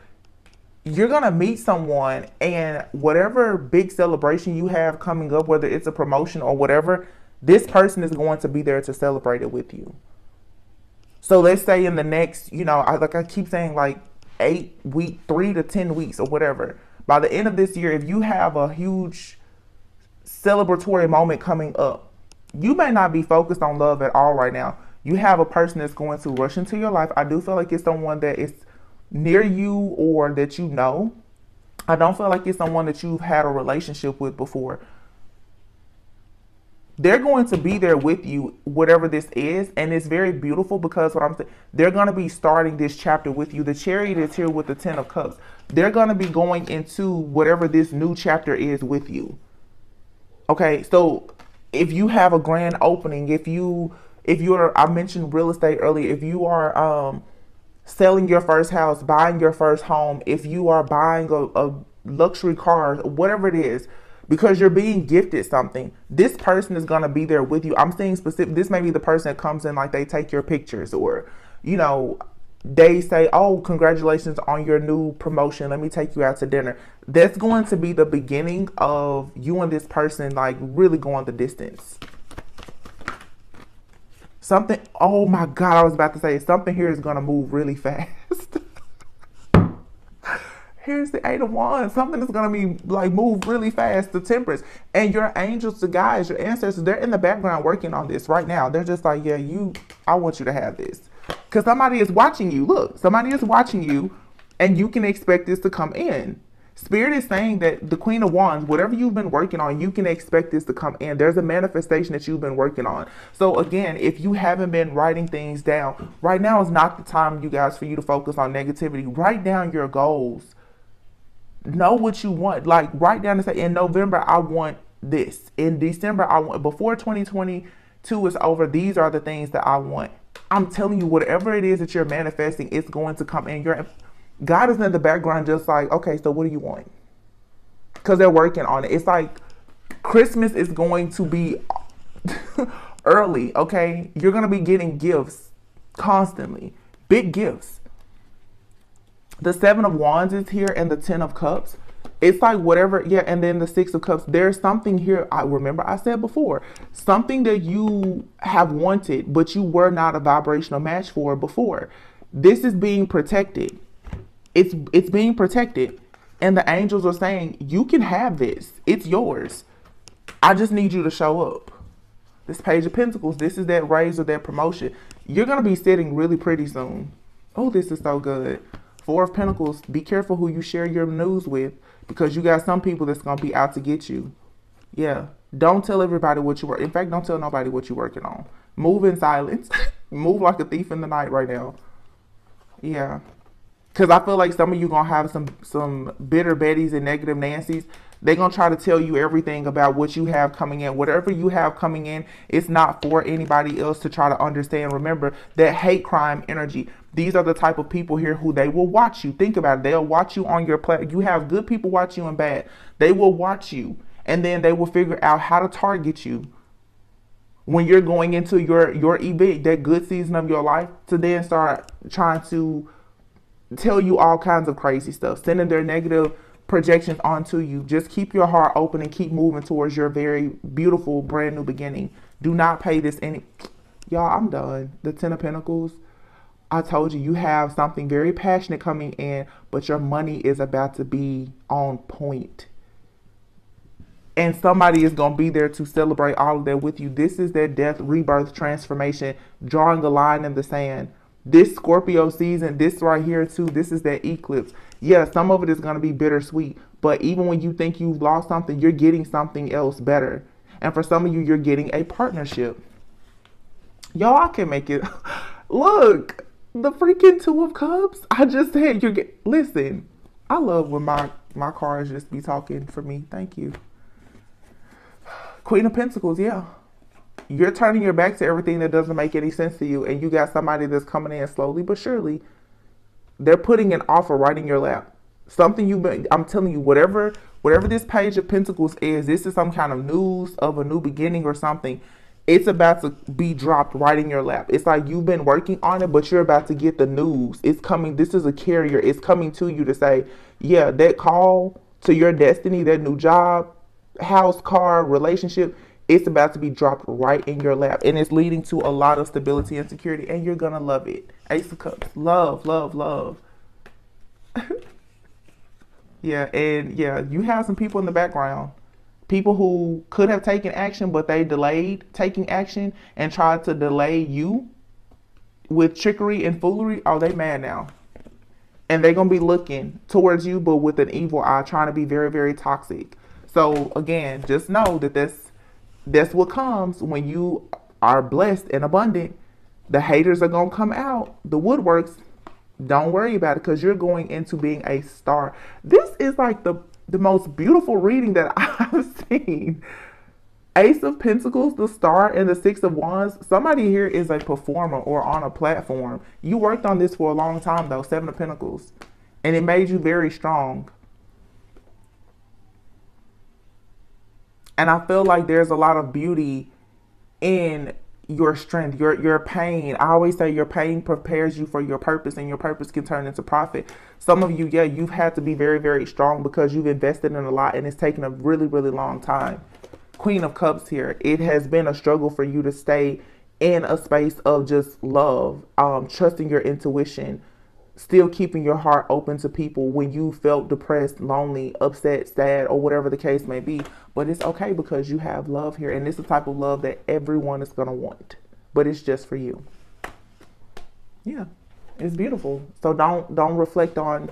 B: you're going to meet someone and whatever big celebration you have coming up whether it's a promotion or whatever this person is going to be there to celebrate it with you so let's say in the next, you know, I, like I keep saying, like eight week, three to ten weeks or whatever. By the end of this year, if you have a huge celebratory moment coming up, you may not be focused on love at all right now. You have a person that's going to rush into your life. I do feel like it's someone that is near you or that you know. I don't feel like it's someone that you've had a relationship with before they're going to be there with you, whatever this is. And it's very beautiful because what I'm saying, they're going to be starting this chapter with you. The chariot is here with the 10 of cups. They're going to be going into whatever this new chapter is with you. Okay. So if you have a grand opening, if you, if you're, I mentioned real estate earlier, if you are, um, selling your first house, buying your first home, if you are buying a, a luxury car, whatever it is, because you're being gifted something. This person is going to be there with you. I'm saying specific, this may be the person that comes in like they take your pictures or, you know, they say, Oh, congratulations on your new promotion. Let me take you out to dinner. That's going to be the beginning of you and this person like really going the distance. Something, oh my God, I was about to say something here is going to move really fast. here's the eight of wands. Something that's going to be like move really fast the temperance. And your angels the guys your ancestors they're in the background working on this right now. They're just like yeah you i want you to have this. Because somebody is watching you. Look somebody is watching you and you can expect this to come in spirit is saying that the queen of wands whatever you've been working on you can expect this to come in there's a manifestation that you've been working on so again if you haven't been writing things down right now is not the time you guys for you to focus on negativity write down your goals know what you want. Like write down and say, in November, I want this. In December, I want, before 2022 is over, these are the things that I want. I'm telling you, whatever it is that you're manifesting, it's going to come in. Your God is in the background, just like, okay, so what do you want? Because they're working on it. It's like Christmas is going to be early, okay? You're going to be getting gifts constantly, big gifts the seven of wands is here and the ten of cups it's like whatever yeah and then the six of cups there's something here i remember i said before something that you have wanted but you were not a vibrational match for before this is being protected it's it's being protected and the angels are saying you can have this it's yours i just need you to show up this page of pentacles this is that raise or that promotion you're gonna be sitting really pretty soon oh this is so good Four of Pentacles, be careful who you share your news with because you got some people that's going to be out to get you. Yeah. Don't tell everybody what you work. In fact, don't tell nobody what you're working on. Move in silence. Move like a thief in the night right now. Yeah. Cause I feel like some of you gonna have some some bitter Bettys and negative Nancy's. They're gonna try to tell you everything about what you have coming in. Whatever you have coming in, it's not for anybody else to try to understand. Remember that hate crime energy. These are the type of people here who they will watch you. Think about it. They'll watch you on your play. You have good people watch you and bad. They will watch you and then they will figure out how to target you. when you're going into your your event, that good season of your life, to then start trying to tell you all kinds of crazy stuff, sending their negative projections onto you. Just keep your heart open and keep moving towards your very beautiful brand new beginning. Do not pay this any y'all, I'm done. The Ten of Pentacles. I told you you have something very passionate coming in, but your money is about to be on point. And somebody is going to be there to celebrate all of that with you. This is their death, rebirth, transformation, drawing a line in the sand. This Scorpio season, this right here too, this is that eclipse. Yeah, some of it is going to be bittersweet, but even when you think you've lost something, you're getting something else better. And for some of you, you're getting a partnership. Y'all, I can make it. Look, the freaking two of cups. I just said you're get. Listen, I love when my my cars just be talking for me. Thank you. Queen of Pentacles, yeah. You're turning your back to everything that doesn't make any sense to you, and you got somebody that's coming in slowly but surely. They're putting an offer right in your lap. Something you've been. I'm telling you, whatever whatever this page of Pentacles is, this is some kind of news of a new beginning or something it's about to be dropped right in your lap. It's like you've been working on it, but you're about to get the news. It's coming. This is a carrier. It's coming to you to say, yeah, that call to your destiny, that new job, house, car, relationship, it's about to be dropped right in your lap. And it's leading to a lot of stability and security, and you're going to love it. Ace of Cups. Love, love, love. yeah, and yeah, you have some people in the background people who could have taken action but they delayed taking action and tried to delay you with trickery and foolery are they mad now and they're gonna be looking towards you but with an evil eye trying to be very very toxic so again just know that that's that's what comes when you are blessed and abundant the haters are gonna come out the woodworks don't worry about it because you're going into being a star this is like the the most beautiful reading that I've seen. Ace of Pentacles, the Star, and the Six of Wands. Somebody here is a performer or on a platform. You worked on this for a long time, though. Seven of Pentacles. And it made you very strong. And I feel like there's a lot of beauty in your strength, your your pain. I always say your pain prepares you for your purpose and your purpose can turn into profit. Some of you, yeah, you've had to be very, very strong because you've invested in a lot and it's taken a really, really long time. Queen of Cups here. It has been a struggle for you to stay in a space of just love, um, trusting your intuition, still keeping your heart open to people when you felt depressed, lonely, upset, sad, or whatever the case may be. But it's okay because you have love here, and it's the type of love that everyone is gonna want. But it's just for you. Yeah, it's beautiful. So don't don't reflect on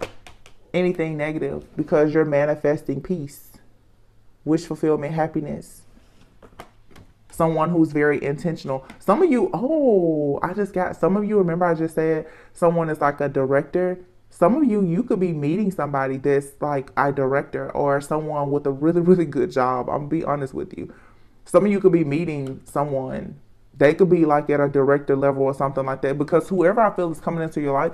B: anything negative because you're manifesting peace, wish fulfillment, happiness someone who's very intentional. Some of you, oh, I just got some of you. Remember, I just said someone is like a director. Some of you, you could be meeting somebody that's like a director or someone with a really, really good job. I'm be honest with you. Some of you could be meeting someone. They could be like at a director level or something like that. Because whoever I feel is coming into your life,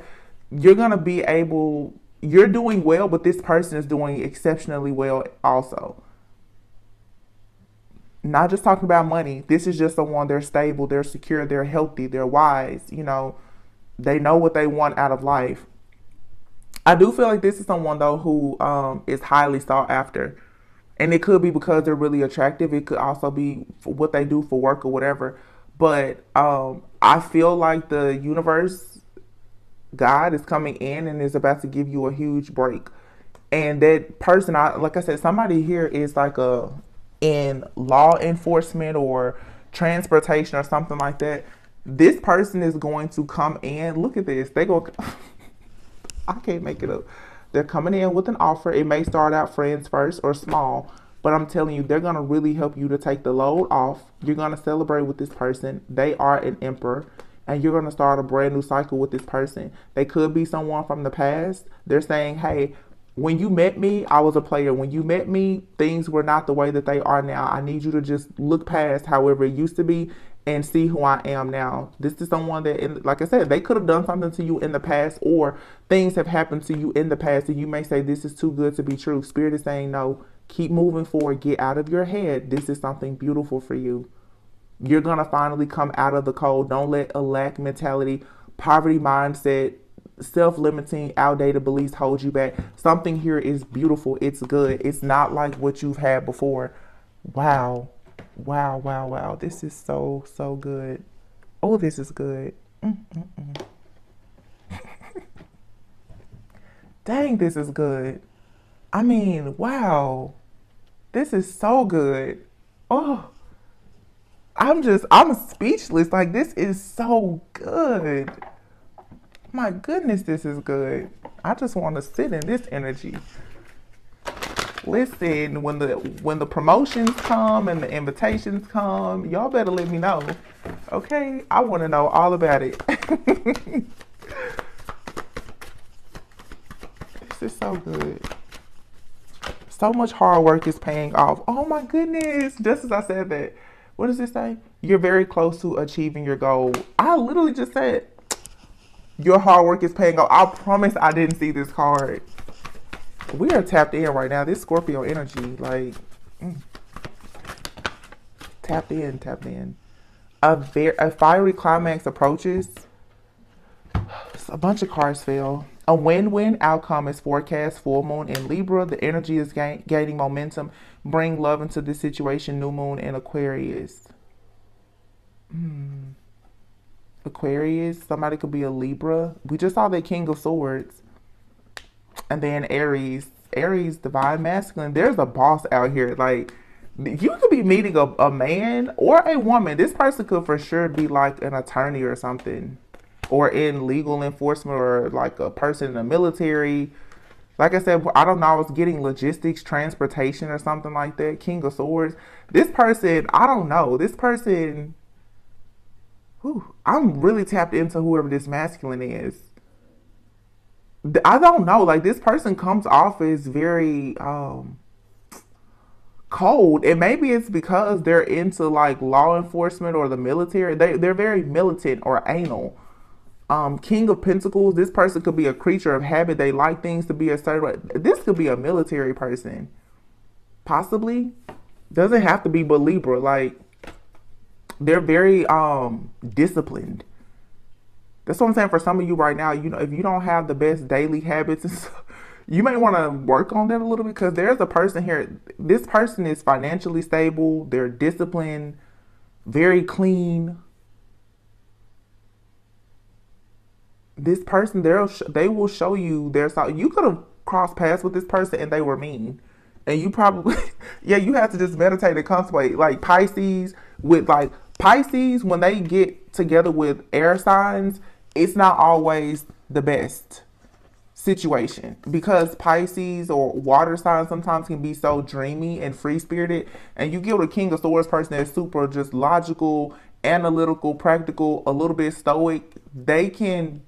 B: you're gonna be able. You're doing well, but this person is doing exceptionally well also not just talking about money. This is just someone they're stable, they're secure, they're healthy, they're wise, you know, they know what they want out of life. I do feel like this is someone though who um, is highly sought after. And it could be because they're really attractive. It could also be what they do for work or whatever. But um, I feel like the universe, God is coming in and is about to give you a huge break. And that person, I like I said, somebody here is like a in law enforcement or transportation or something like that, this person is going to come in. Look at this. They go, I can't make it up. They're coming in with an offer. It may start out friends first or small, but I'm telling you, they're going to really help you to take the load off. You're going to celebrate with this person. They are an emperor and you're going to start a brand new cycle with this person. They could be someone from the past. They're saying, hey, when you met me, I was a player. When you met me, things were not the way that they are now. I need you to just look past however it used to be and see who I am now. This is someone that, like I said, they could have done something to you in the past, or things have happened to you in the past, and you may say, This is too good to be true. Spirit is saying, No, keep moving forward, get out of your head. This is something beautiful for you. You're going to finally come out of the cold. Don't let a lack mentality, poverty mindset, self limiting, outdated beliefs hold you back. Something here is beautiful. It's good. It's not like what you've had before. Wow. Wow, wow, wow. This is so, so good. Oh, this is good. Mm-mm-mm. Dang, this is good. I mean, wow. This is so good. Oh, I'm just, I'm speechless. Like, this is so good. My goodness, this is good. I just want to sit in this energy. Listen, when the when the promotions come and the invitations come, y'all better let me know. Okay? I want to know all about it. this is so good. So much hard work is paying off. Oh my goodness. Just as I said that. What does it say? You're very close to achieving your goal. I literally just said your hard work is paying off. I promise I didn't see this card. We are tapped in right now. This Scorpio energy, like, mm. tapped in, tapped in. A, ver- a fiery climax approaches. A bunch of cards fell. A win-win outcome is forecast. Full moon in Libra. The energy is gain- gaining momentum. Bring love into this situation. New moon in Aquarius. Hmm. Aquarius. Somebody could be a Libra. We just saw the King of Swords. And then Aries. Aries, divine masculine. There's a boss out here. Like, you could be meeting a, a man or a woman. This person could for sure be like an attorney or something. Or in legal enforcement or like a person in the military. Like I said, I don't know. I was getting logistics, transportation, or something like that. King of Swords. This person, I don't know. This person whew, I'm really tapped into whoever this masculine is. I don't know. Like this person comes off as very um cold. And maybe it's because they're into like law enforcement or the military. They they're very militant or anal. Um, King of Pentacles, this person could be a creature of habit. They like things to be a certain way. This could be a military person. Possibly. Doesn't have to be but Libra. Like they're very um disciplined. That's what I'm saying for some of you right now. You know, if you don't have the best daily habits, you may want to work on that a little bit because there's a person here. This person is financially stable. They're disciplined, very clean. This person, they'll they will show you their side. You could have crossed paths with this person and they were mean, and you probably yeah you have to just meditate and contemplate. Like Pisces with like Pisces, when they get together with air signs, it's not always the best situation because Pisces or water signs sometimes can be so dreamy and free spirited. And you get with a King of Swords person that's super just logical, analytical, practical, a little bit stoic. They can,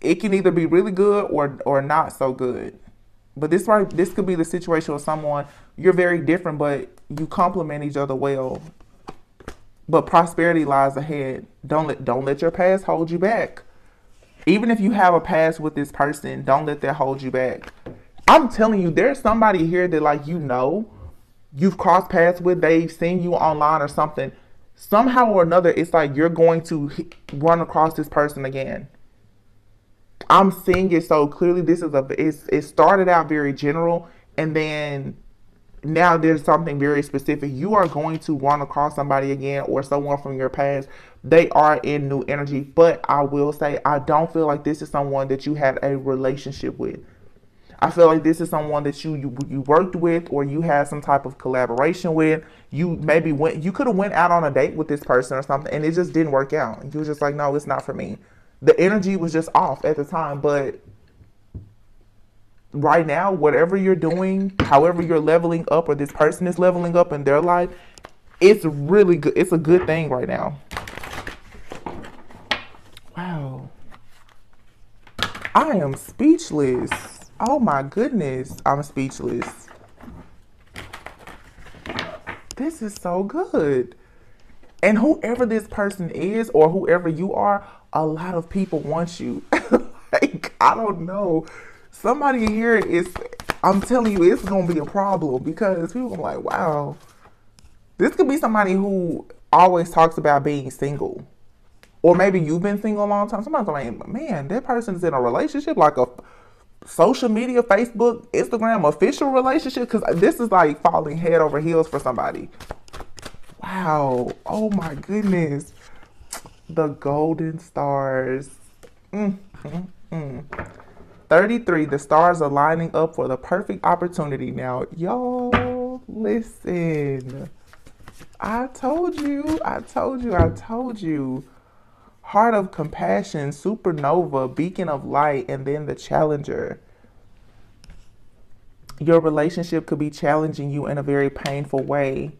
B: it can either be really good or or not so good. But this right, this could be the situation with someone you're very different, but you complement each other well but prosperity lies ahead. Don't let don't let your past hold you back. Even if you have a past with this person, don't let that hold you back. I'm telling you, there's somebody here that like you know, you've crossed paths with, they've seen you online or something. Somehow or another, it's like you're going to run across this person again. I'm seeing it so clearly. This is a it's, it started out very general, and then now there's something very specific. You are going to run across somebody again or someone from your past. They are in new energy, but I will say I don't feel like this is someone that you had a relationship with. I feel like this is someone that you you, you worked with or you had some type of collaboration with. You maybe went you could have went out on a date with this person or something and it just didn't work out. You were just like, no, it's not for me. The energy was just off at the time, but right now, whatever you're doing, however you're leveling up, or this person is leveling up in their life, it's really good. It's a good thing right now. Wow. I am speechless. Oh my goodness. I'm speechless. This is so good. And whoever this person is, or whoever you are, a lot of people want you. like, I don't know somebody here is I'm telling you it's gonna be a problem because people are like, wow. This could be somebody who always talks about being single. Or maybe you've been single a long time. Somebody's like, man, that person's in a relationship, like a social media, Facebook, Instagram official relationship. Because this is like falling head over heels for somebody. Wow. Oh my goodness. The golden stars. Mm. 33. The stars are lining up for the perfect opportunity now. Y'all, listen. I told you. I told you. I told you. Heart of Compassion, Supernova, Beacon of Light, and then the Challenger. Your relationship could be challenging you in a very painful way.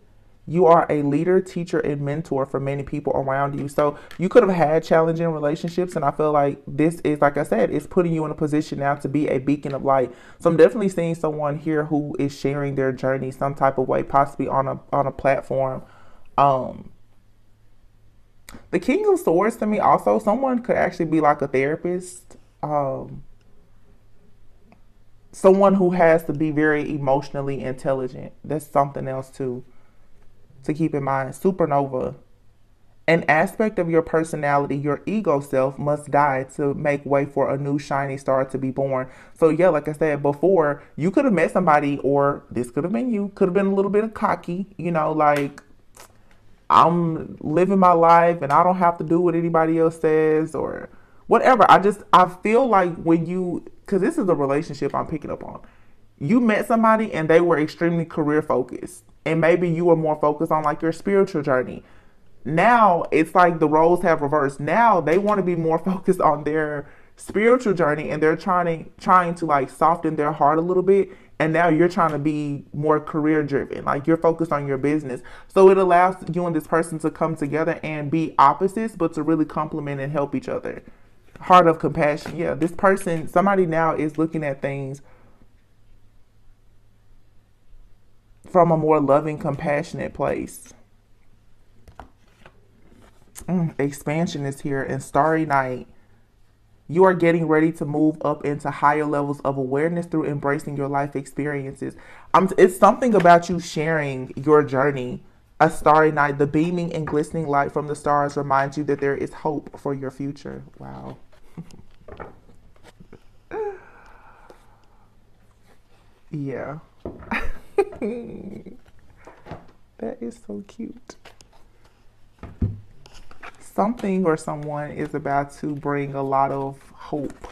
B: You are a leader, teacher, and mentor for many people around you. So you could have had challenging relationships, and I feel like this is, like I said, it's putting you in a position now to be a beacon of light. So I'm definitely seeing someone here who is sharing their journey some type of way, possibly on a on a platform. Um, the King of Swords to me also, someone could actually be like a therapist. Um, someone who has to be very emotionally intelligent. That's something else too to keep in mind. Supernova. An aspect of your personality, your ego self, must die to make way for a new shiny star to be born. So, yeah, like I said before, you could have met somebody, or this could have been you, could have been a little bit of cocky, you know, like I'm living my life and I don't have to do what anybody else says or whatever. I just, I feel like when you, because this is a relationship I'm picking up on, you met somebody and they were extremely career focused. And maybe you were more focused on like your spiritual journey. Now it's like the roles have reversed. Now they want to be more focused on their spiritual journey and they're trying to trying to like soften their heart a little bit and now you're trying to be more career driven like you're focused on your business so it allows you and this person to come together and be opposites but to really complement and help each other heart of compassion yeah this person somebody now is looking at things from a more loving compassionate place mm, expansion is here and starry night you are getting ready to move up into higher levels of awareness through embracing your life experiences. Um, it's something about you sharing your journey. A starry night, the beaming and glistening light from the stars reminds you that there is hope for your future. Wow. yeah. that is so cute something or someone is about to bring a lot of hope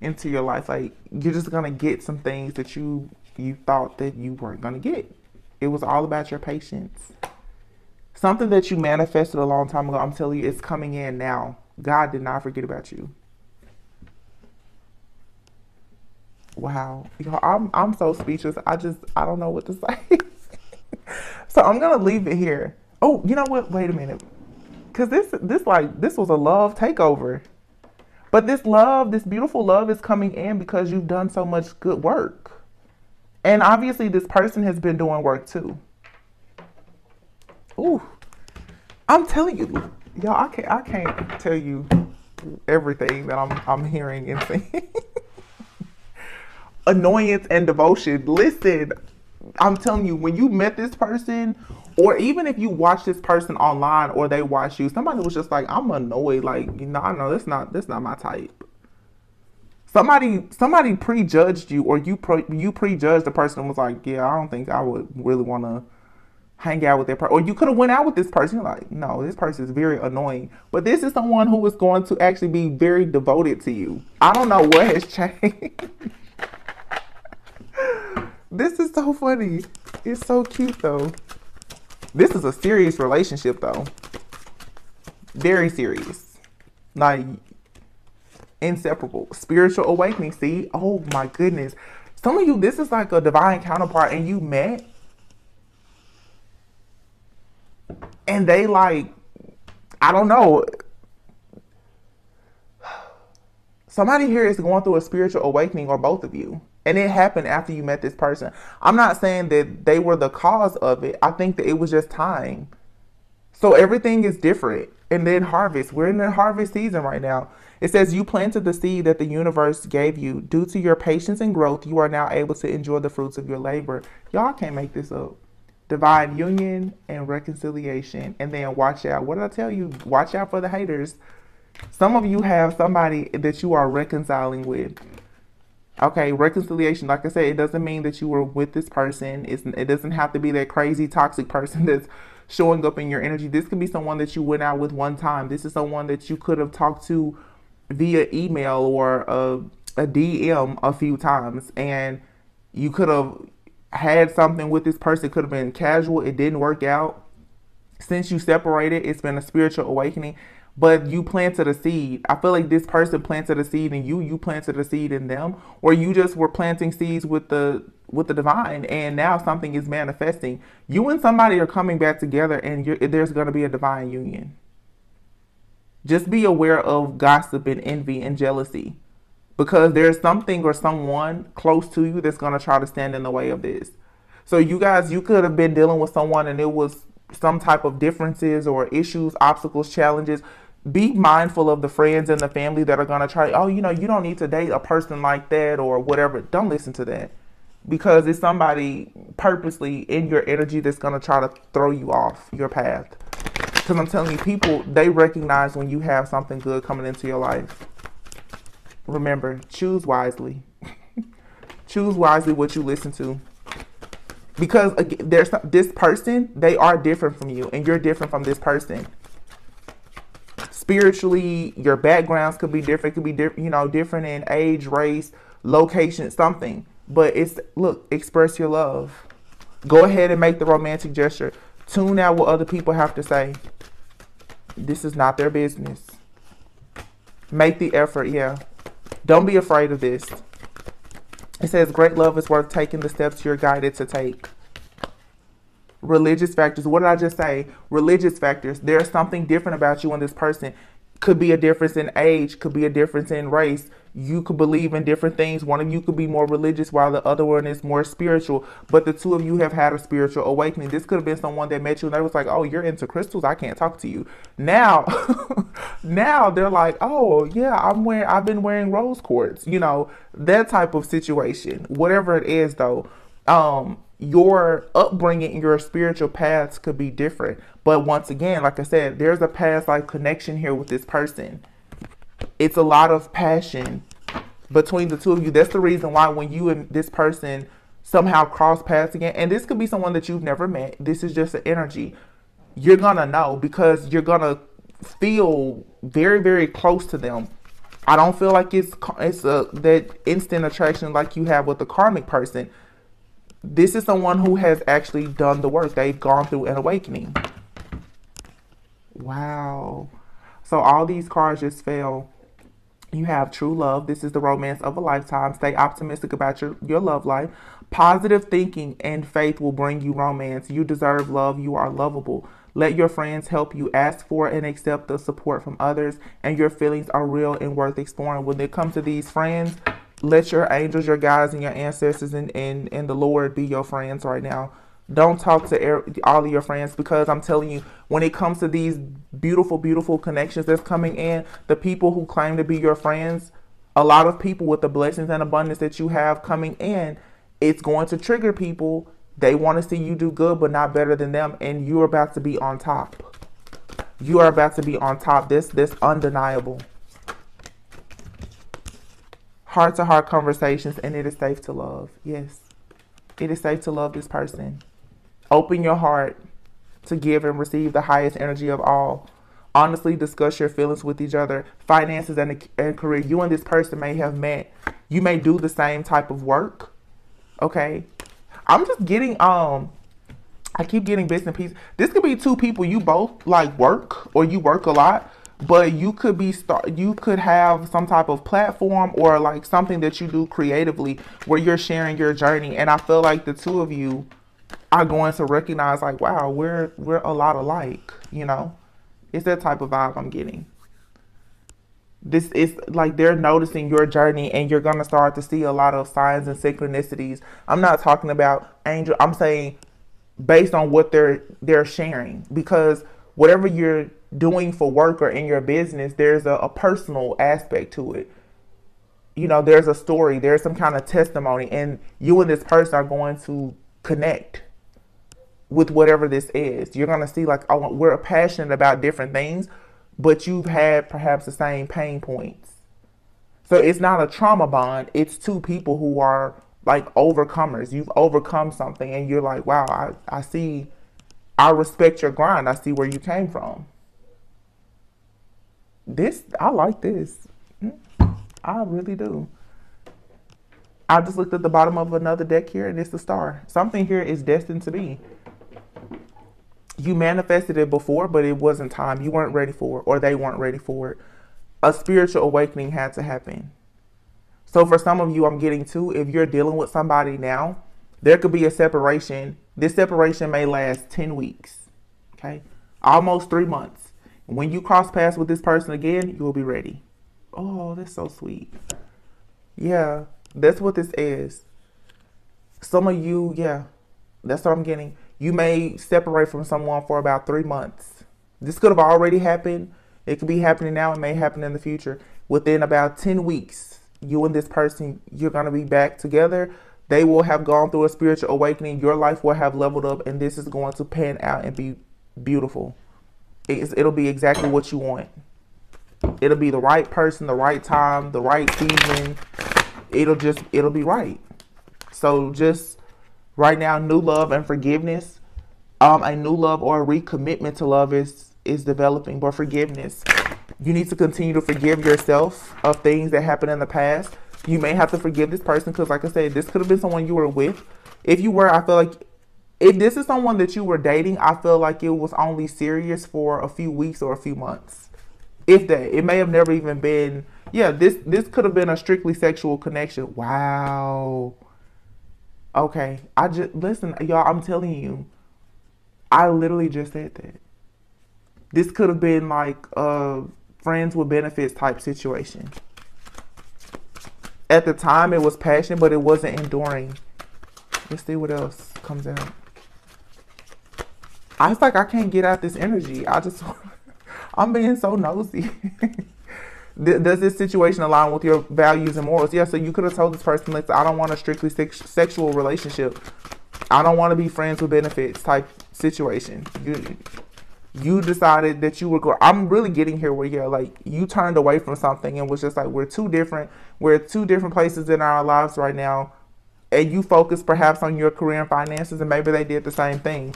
B: into your life. Like you're just gonna get some things that you you thought that you weren't gonna get. It was all about your patience. Something that you manifested a long time ago, I'm telling you, it's coming in now. God did not forget about you. Wow. Yo, I'm I'm so speechless. I just I don't know what to say. so I'm gonna leave it here. Oh, you know what? Wait a minute because this this like this was a love takeover but this love this beautiful love is coming in because you've done so much good work and obviously this person has been doing work too Ooh, i'm telling you y'all i can't i can't tell you everything that i'm i'm hearing and seeing annoyance and devotion listen i'm telling you when you met this person or even if you watch this person online or they watch you, somebody was just like, I'm annoyed. Like, you know, I know that's not that's not my type. Somebody somebody prejudged you, or you pro, you prejudged the person and was like, yeah, I don't think I would really want to hang out with that person. Or you could have went out with this person. You're like, no, this person is very annoying. But this is someone who is going to actually be very devoted to you. I don't know what has changed. This is so funny. It's so cute though. This is a serious relationship, though. Very serious. Like, inseparable. Spiritual awakening. See? Oh my goodness. Some of you, this is like a divine counterpart, and you met. And they, like, I don't know. Somebody here is going through a spiritual awakening, or both of you. And it happened after you met this person. I'm not saying that they were the cause of it. I think that it was just time. So everything is different. And then harvest. We're in the harvest season right now. It says, You planted the seed that the universe gave you. Due to your patience and growth, you are now able to enjoy the fruits of your labor. Y'all can't make this up. divine union and reconciliation. And then watch out. What did I tell you? Watch out for the haters. Some of you have somebody that you are reconciling with. Okay, reconciliation, like I said, it doesn't mean that you were with this person. It's, it doesn't have to be that crazy, toxic person that's showing up in your energy. This could be someone that you went out with one time. This is someone that you could have talked to via email or a, a DM a few times. And you could have had something with this person, it could have been casual, it didn't work out. Since you separated, it's been a spiritual awakening but you planted a seed. I feel like this person planted a seed in you, you planted a seed in them, or you just were planting seeds with the with the divine and now something is manifesting. You and somebody are coming back together and there's going to be a divine union. Just be aware of gossip and envy and jealousy because there's something or someone close to you that's going to try to stand in the way of this. So you guys, you could have been dealing with someone and it was some type of differences or issues, obstacles, challenges be mindful of the friends and the family that are going to try, oh, you know, you don't need to date a person like that or whatever. Don't listen to that because it's somebody purposely in your energy that's going to try to throw you off your path. Because I'm telling you, people, they recognize when you have something good coming into your life. Remember, choose wisely. choose wisely what you listen to. Because there's this person, they are different from you, and you're different from this person spiritually, your backgrounds could be different, could be different, you know, different in age, race, location, something. But it's look, express your love. Go ahead and make the romantic gesture. Tune out what other people have to say. This is not their business. Make the effort, yeah. Don't be afraid of this. It says, Great love is worth taking the steps you're guided to take religious factors. What did I just say? Religious factors. There's something different about you and this person. Could be a difference in age, could be a difference in race. You could believe in different things. One of you could be more religious while the other one is more spiritual. But the two of you have had a spiritual awakening. This could have been someone that met you and they was like, Oh, you're into crystals, I can't talk to you. Now now they're like, Oh yeah, I'm wearing I've been wearing rose quartz, you know, that type of situation. Whatever it is though. Um your upbringing and your spiritual paths could be different. But once again, like I said, there's a past life connection here with this person. It's a lot of passion between the two of you. That's the reason why when you and this person somehow cross paths again, and this could be someone that you've never met, this is just an energy. You're gonna know because you're gonna feel very, very close to them. I don't feel like it's it's a that instant attraction like you have with the karmic person this is someone who has actually done the work. They've gone through an awakening. Wow. So all these cards just fell. You have true love. This is the romance of a lifetime. Stay optimistic about your, your love life. Positive thinking and faith will bring you romance. You deserve love. You are lovable. Let your friends help you ask for and accept the support from others, and your feelings are real and worth exploring. When it comes to these friends, let your angels, your guides, and your ancestors and, and, and the Lord be your friends right now. Don't talk to er, all of your friends because I'm telling you, when it comes to these beautiful, beautiful connections that's coming in, the people who claim to be your friends, a lot of people with the blessings and abundance that you have coming in, it's going to trigger people. They want to see you do good, but not better than them, and you're about to be on top. You are about to be on top. This this undeniable heart to heart conversations, and it is safe to love. Yes, it is safe to love this person. Open your heart to give and receive the highest energy of all. Honestly, discuss your feelings with each other. Finances and, and career. You and this person may have met. You may do the same type of work. Okay. I'm just getting um I keep getting bits and pieces. This could be two people you both like work or you work a lot but you could be start you could have some type of platform or like something that you do creatively where you're sharing your journey. And i feel like the two of you are going to recognize like wow we're we're a lot alike you know? It's that type of vibe i'm getting. This is like they're noticing your journey and you're going to start to see a lot of signs and synchronicities. I'm not talking about angel i'm saying based on what they're they're sharing because whatever you're doing for work or in your business, there's a, a personal aspect to it. You know, there's a story, there's some kind of testimony, and you and this person are going to connect with whatever this is. You're gonna see like oh, we're passionate about different things, but you've had perhaps the same pain points. So it's not a trauma bond. It's two people who are like overcomers. You've overcome something, and you're like, wow, I, I see. I respect your grind. I see where you came from. This I like this. Mm, I really do. I just looked at the bottom of another deck here and it's the star. Something here is destined to be. You manifested it before, but it wasn't time. You weren't ready for it, or they weren't ready for it. A spiritual awakening had to happen. So, for some of you, I'm getting to if you're dealing with somebody now, there could be a separation. This separation may last 10 weeks, okay? Almost three months. When you cross paths with this person again, you will be ready. Oh, that's so sweet. Yeah, that's what this is. Some of you, yeah, that's what I'm getting. You may separate from someone for about three months. This could have already happened. It could be happening now. It may happen in the future. Within about 10 weeks, you and this person, you're going to be back together. They will have gone through a spiritual awakening. Your life will have leveled up, and this is going to pan out and be beautiful. It'll be exactly what you want. It'll be the right person, the right time, the right season, it'll just it'll be right. So just right now, new love and forgiveness. Um, a new love or a recommitment to love is is developing, but forgiveness. You need to continue to forgive yourself of things that happened in the past. You may have to forgive this person because, like I said, this could have been someone you were with. If you were, I feel like if this is someone that you were dating, I feel like it was only serious for a few weeks or a few months. If that, it may have never even been yeah, this this could have been a strictly sexual connection. Wow. Okay, I just listen, y'all. I'm telling you, I literally just said that. This could have been like a friends with benefits type situation. At the time, it was passion, but it wasn't enduring. Let's see what else comes out. I feel like I can't get out this energy. I just, I'm being so nosy. does this situation align with your values and morals? Yeah, so you could have told this person, listen, I don't want a strictly sex- sexual relationship. I don't want to be friends with benefits type situation. You you decided that you were going. I'm really getting here where you're like you turned away from something and was just like we're two different. We're two different places in our lives right now, and you focus perhaps on your career and finances, and maybe they did the same thing.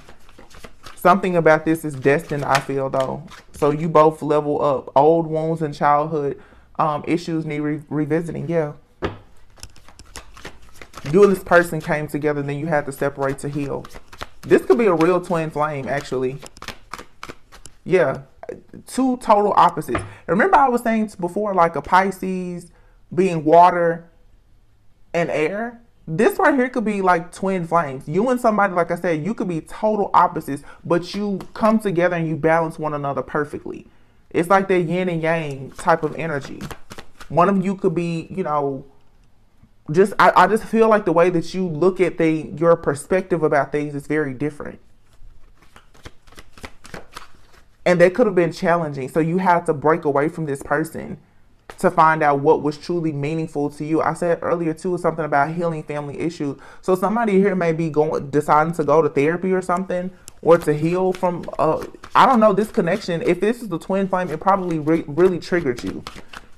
B: Something about this is destined, I feel, though. So you both level up. Old wounds and childhood um, issues need re- revisiting. Yeah. You and this person came together, then you had to separate to heal. This could be a real twin flame, actually. Yeah. Two total opposites. Remember, I was saying before, like a Pisces being water and air? This right here could be like twin flames. You and somebody, like I said, you could be total opposites, but you come together and you balance one another perfectly. It's like that yin and yang type of energy. One of you could be, you know, just I, I just feel like the way that you look at things, your perspective about things is very different. And that could have been challenging. So you have to break away from this person to find out what was truly meaningful to you. I said earlier too something about healing family issues. So somebody here may be going deciding to go to therapy or something or to heal from uh I don't know this connection. If this is the twin flame, it probably re- really triggered you.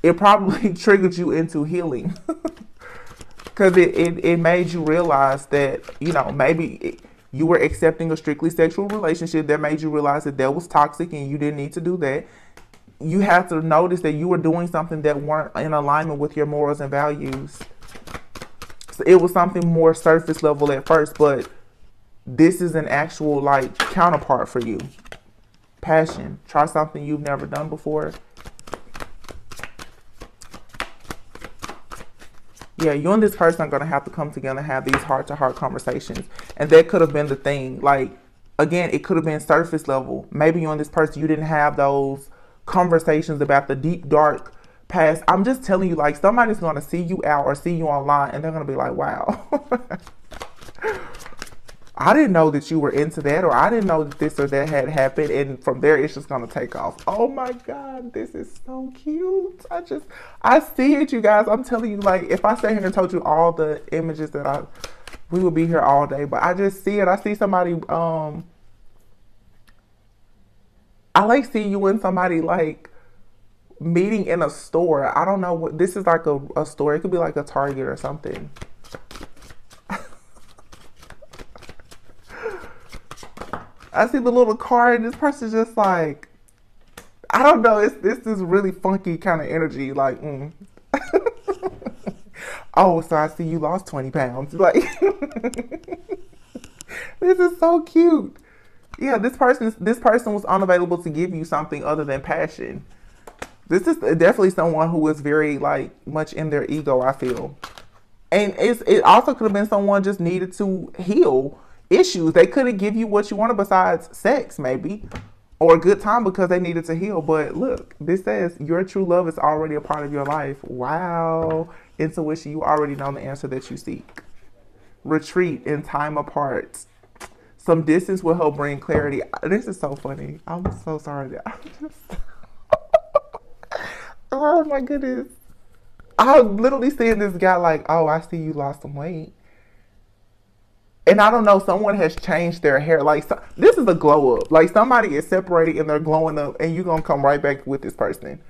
B: It probably triggered you into healing. Cuz it, it it made you realize that, you know, maybe you were accepting a strictly sexual relationship that made you realize that that was toxic and you didn't need to do that you have to notice that you were doing something that weren't in alignment with your morals and values. So it was something more surface level at first, but this is an actual like counterpart for you. Passion. Try something you've never done before. Yeah, you and this person are gonna have to come together and have these heart to heart conversations. And that could have been the thing. Like again, it could have been surface level. Maybe you and this person you didn't have those conversations about the deep dark past. I'm just telling you, like somebody's gonna see you out or see you online, and they're gonna be like, "Wow." I didn't know that you were into that, or I didn't know that this or that had happened, and from there it's just gonna take off. Oh my god, this is so cute! I just, I see it, you guys. I'm telling you, like, if I sat here and told you all the images that I, we would be here all day. But I just see it. I see somebody. Um, I like seeing you and somebody like meeting in a store. I don't know what this is like a, a store. It could be like a Target or something. I see the little car and this person's just like I don't know, it's this is really funky kind of energy. Like, mm. oh, so I see you lost 20 pounds. Like this is so cute. Yeah, this person this person was unavailable to give you something other than passion. This is definitely someone who was very like much in their ego, I feel. And it's it also could have been someone just needed to heal issues. They couldn't give you what you wanted besides sex, maybe, or a good time because they needed to heal. But look, this says your true love is already a part of your life. Wow. Intuition, you already know the answer that you seek. Retreat in time apart. Some distance will help bring clarity. This is so funny. I'm so sorry. I'm just. oh my goodness. I'm literally seeing this guy like, oh, I see you lost some weight and I don't know, someone has changed their hair. Like so, this is a glow up. Like somebody is separating and they're glowing up, and you're gonna come right back with this person.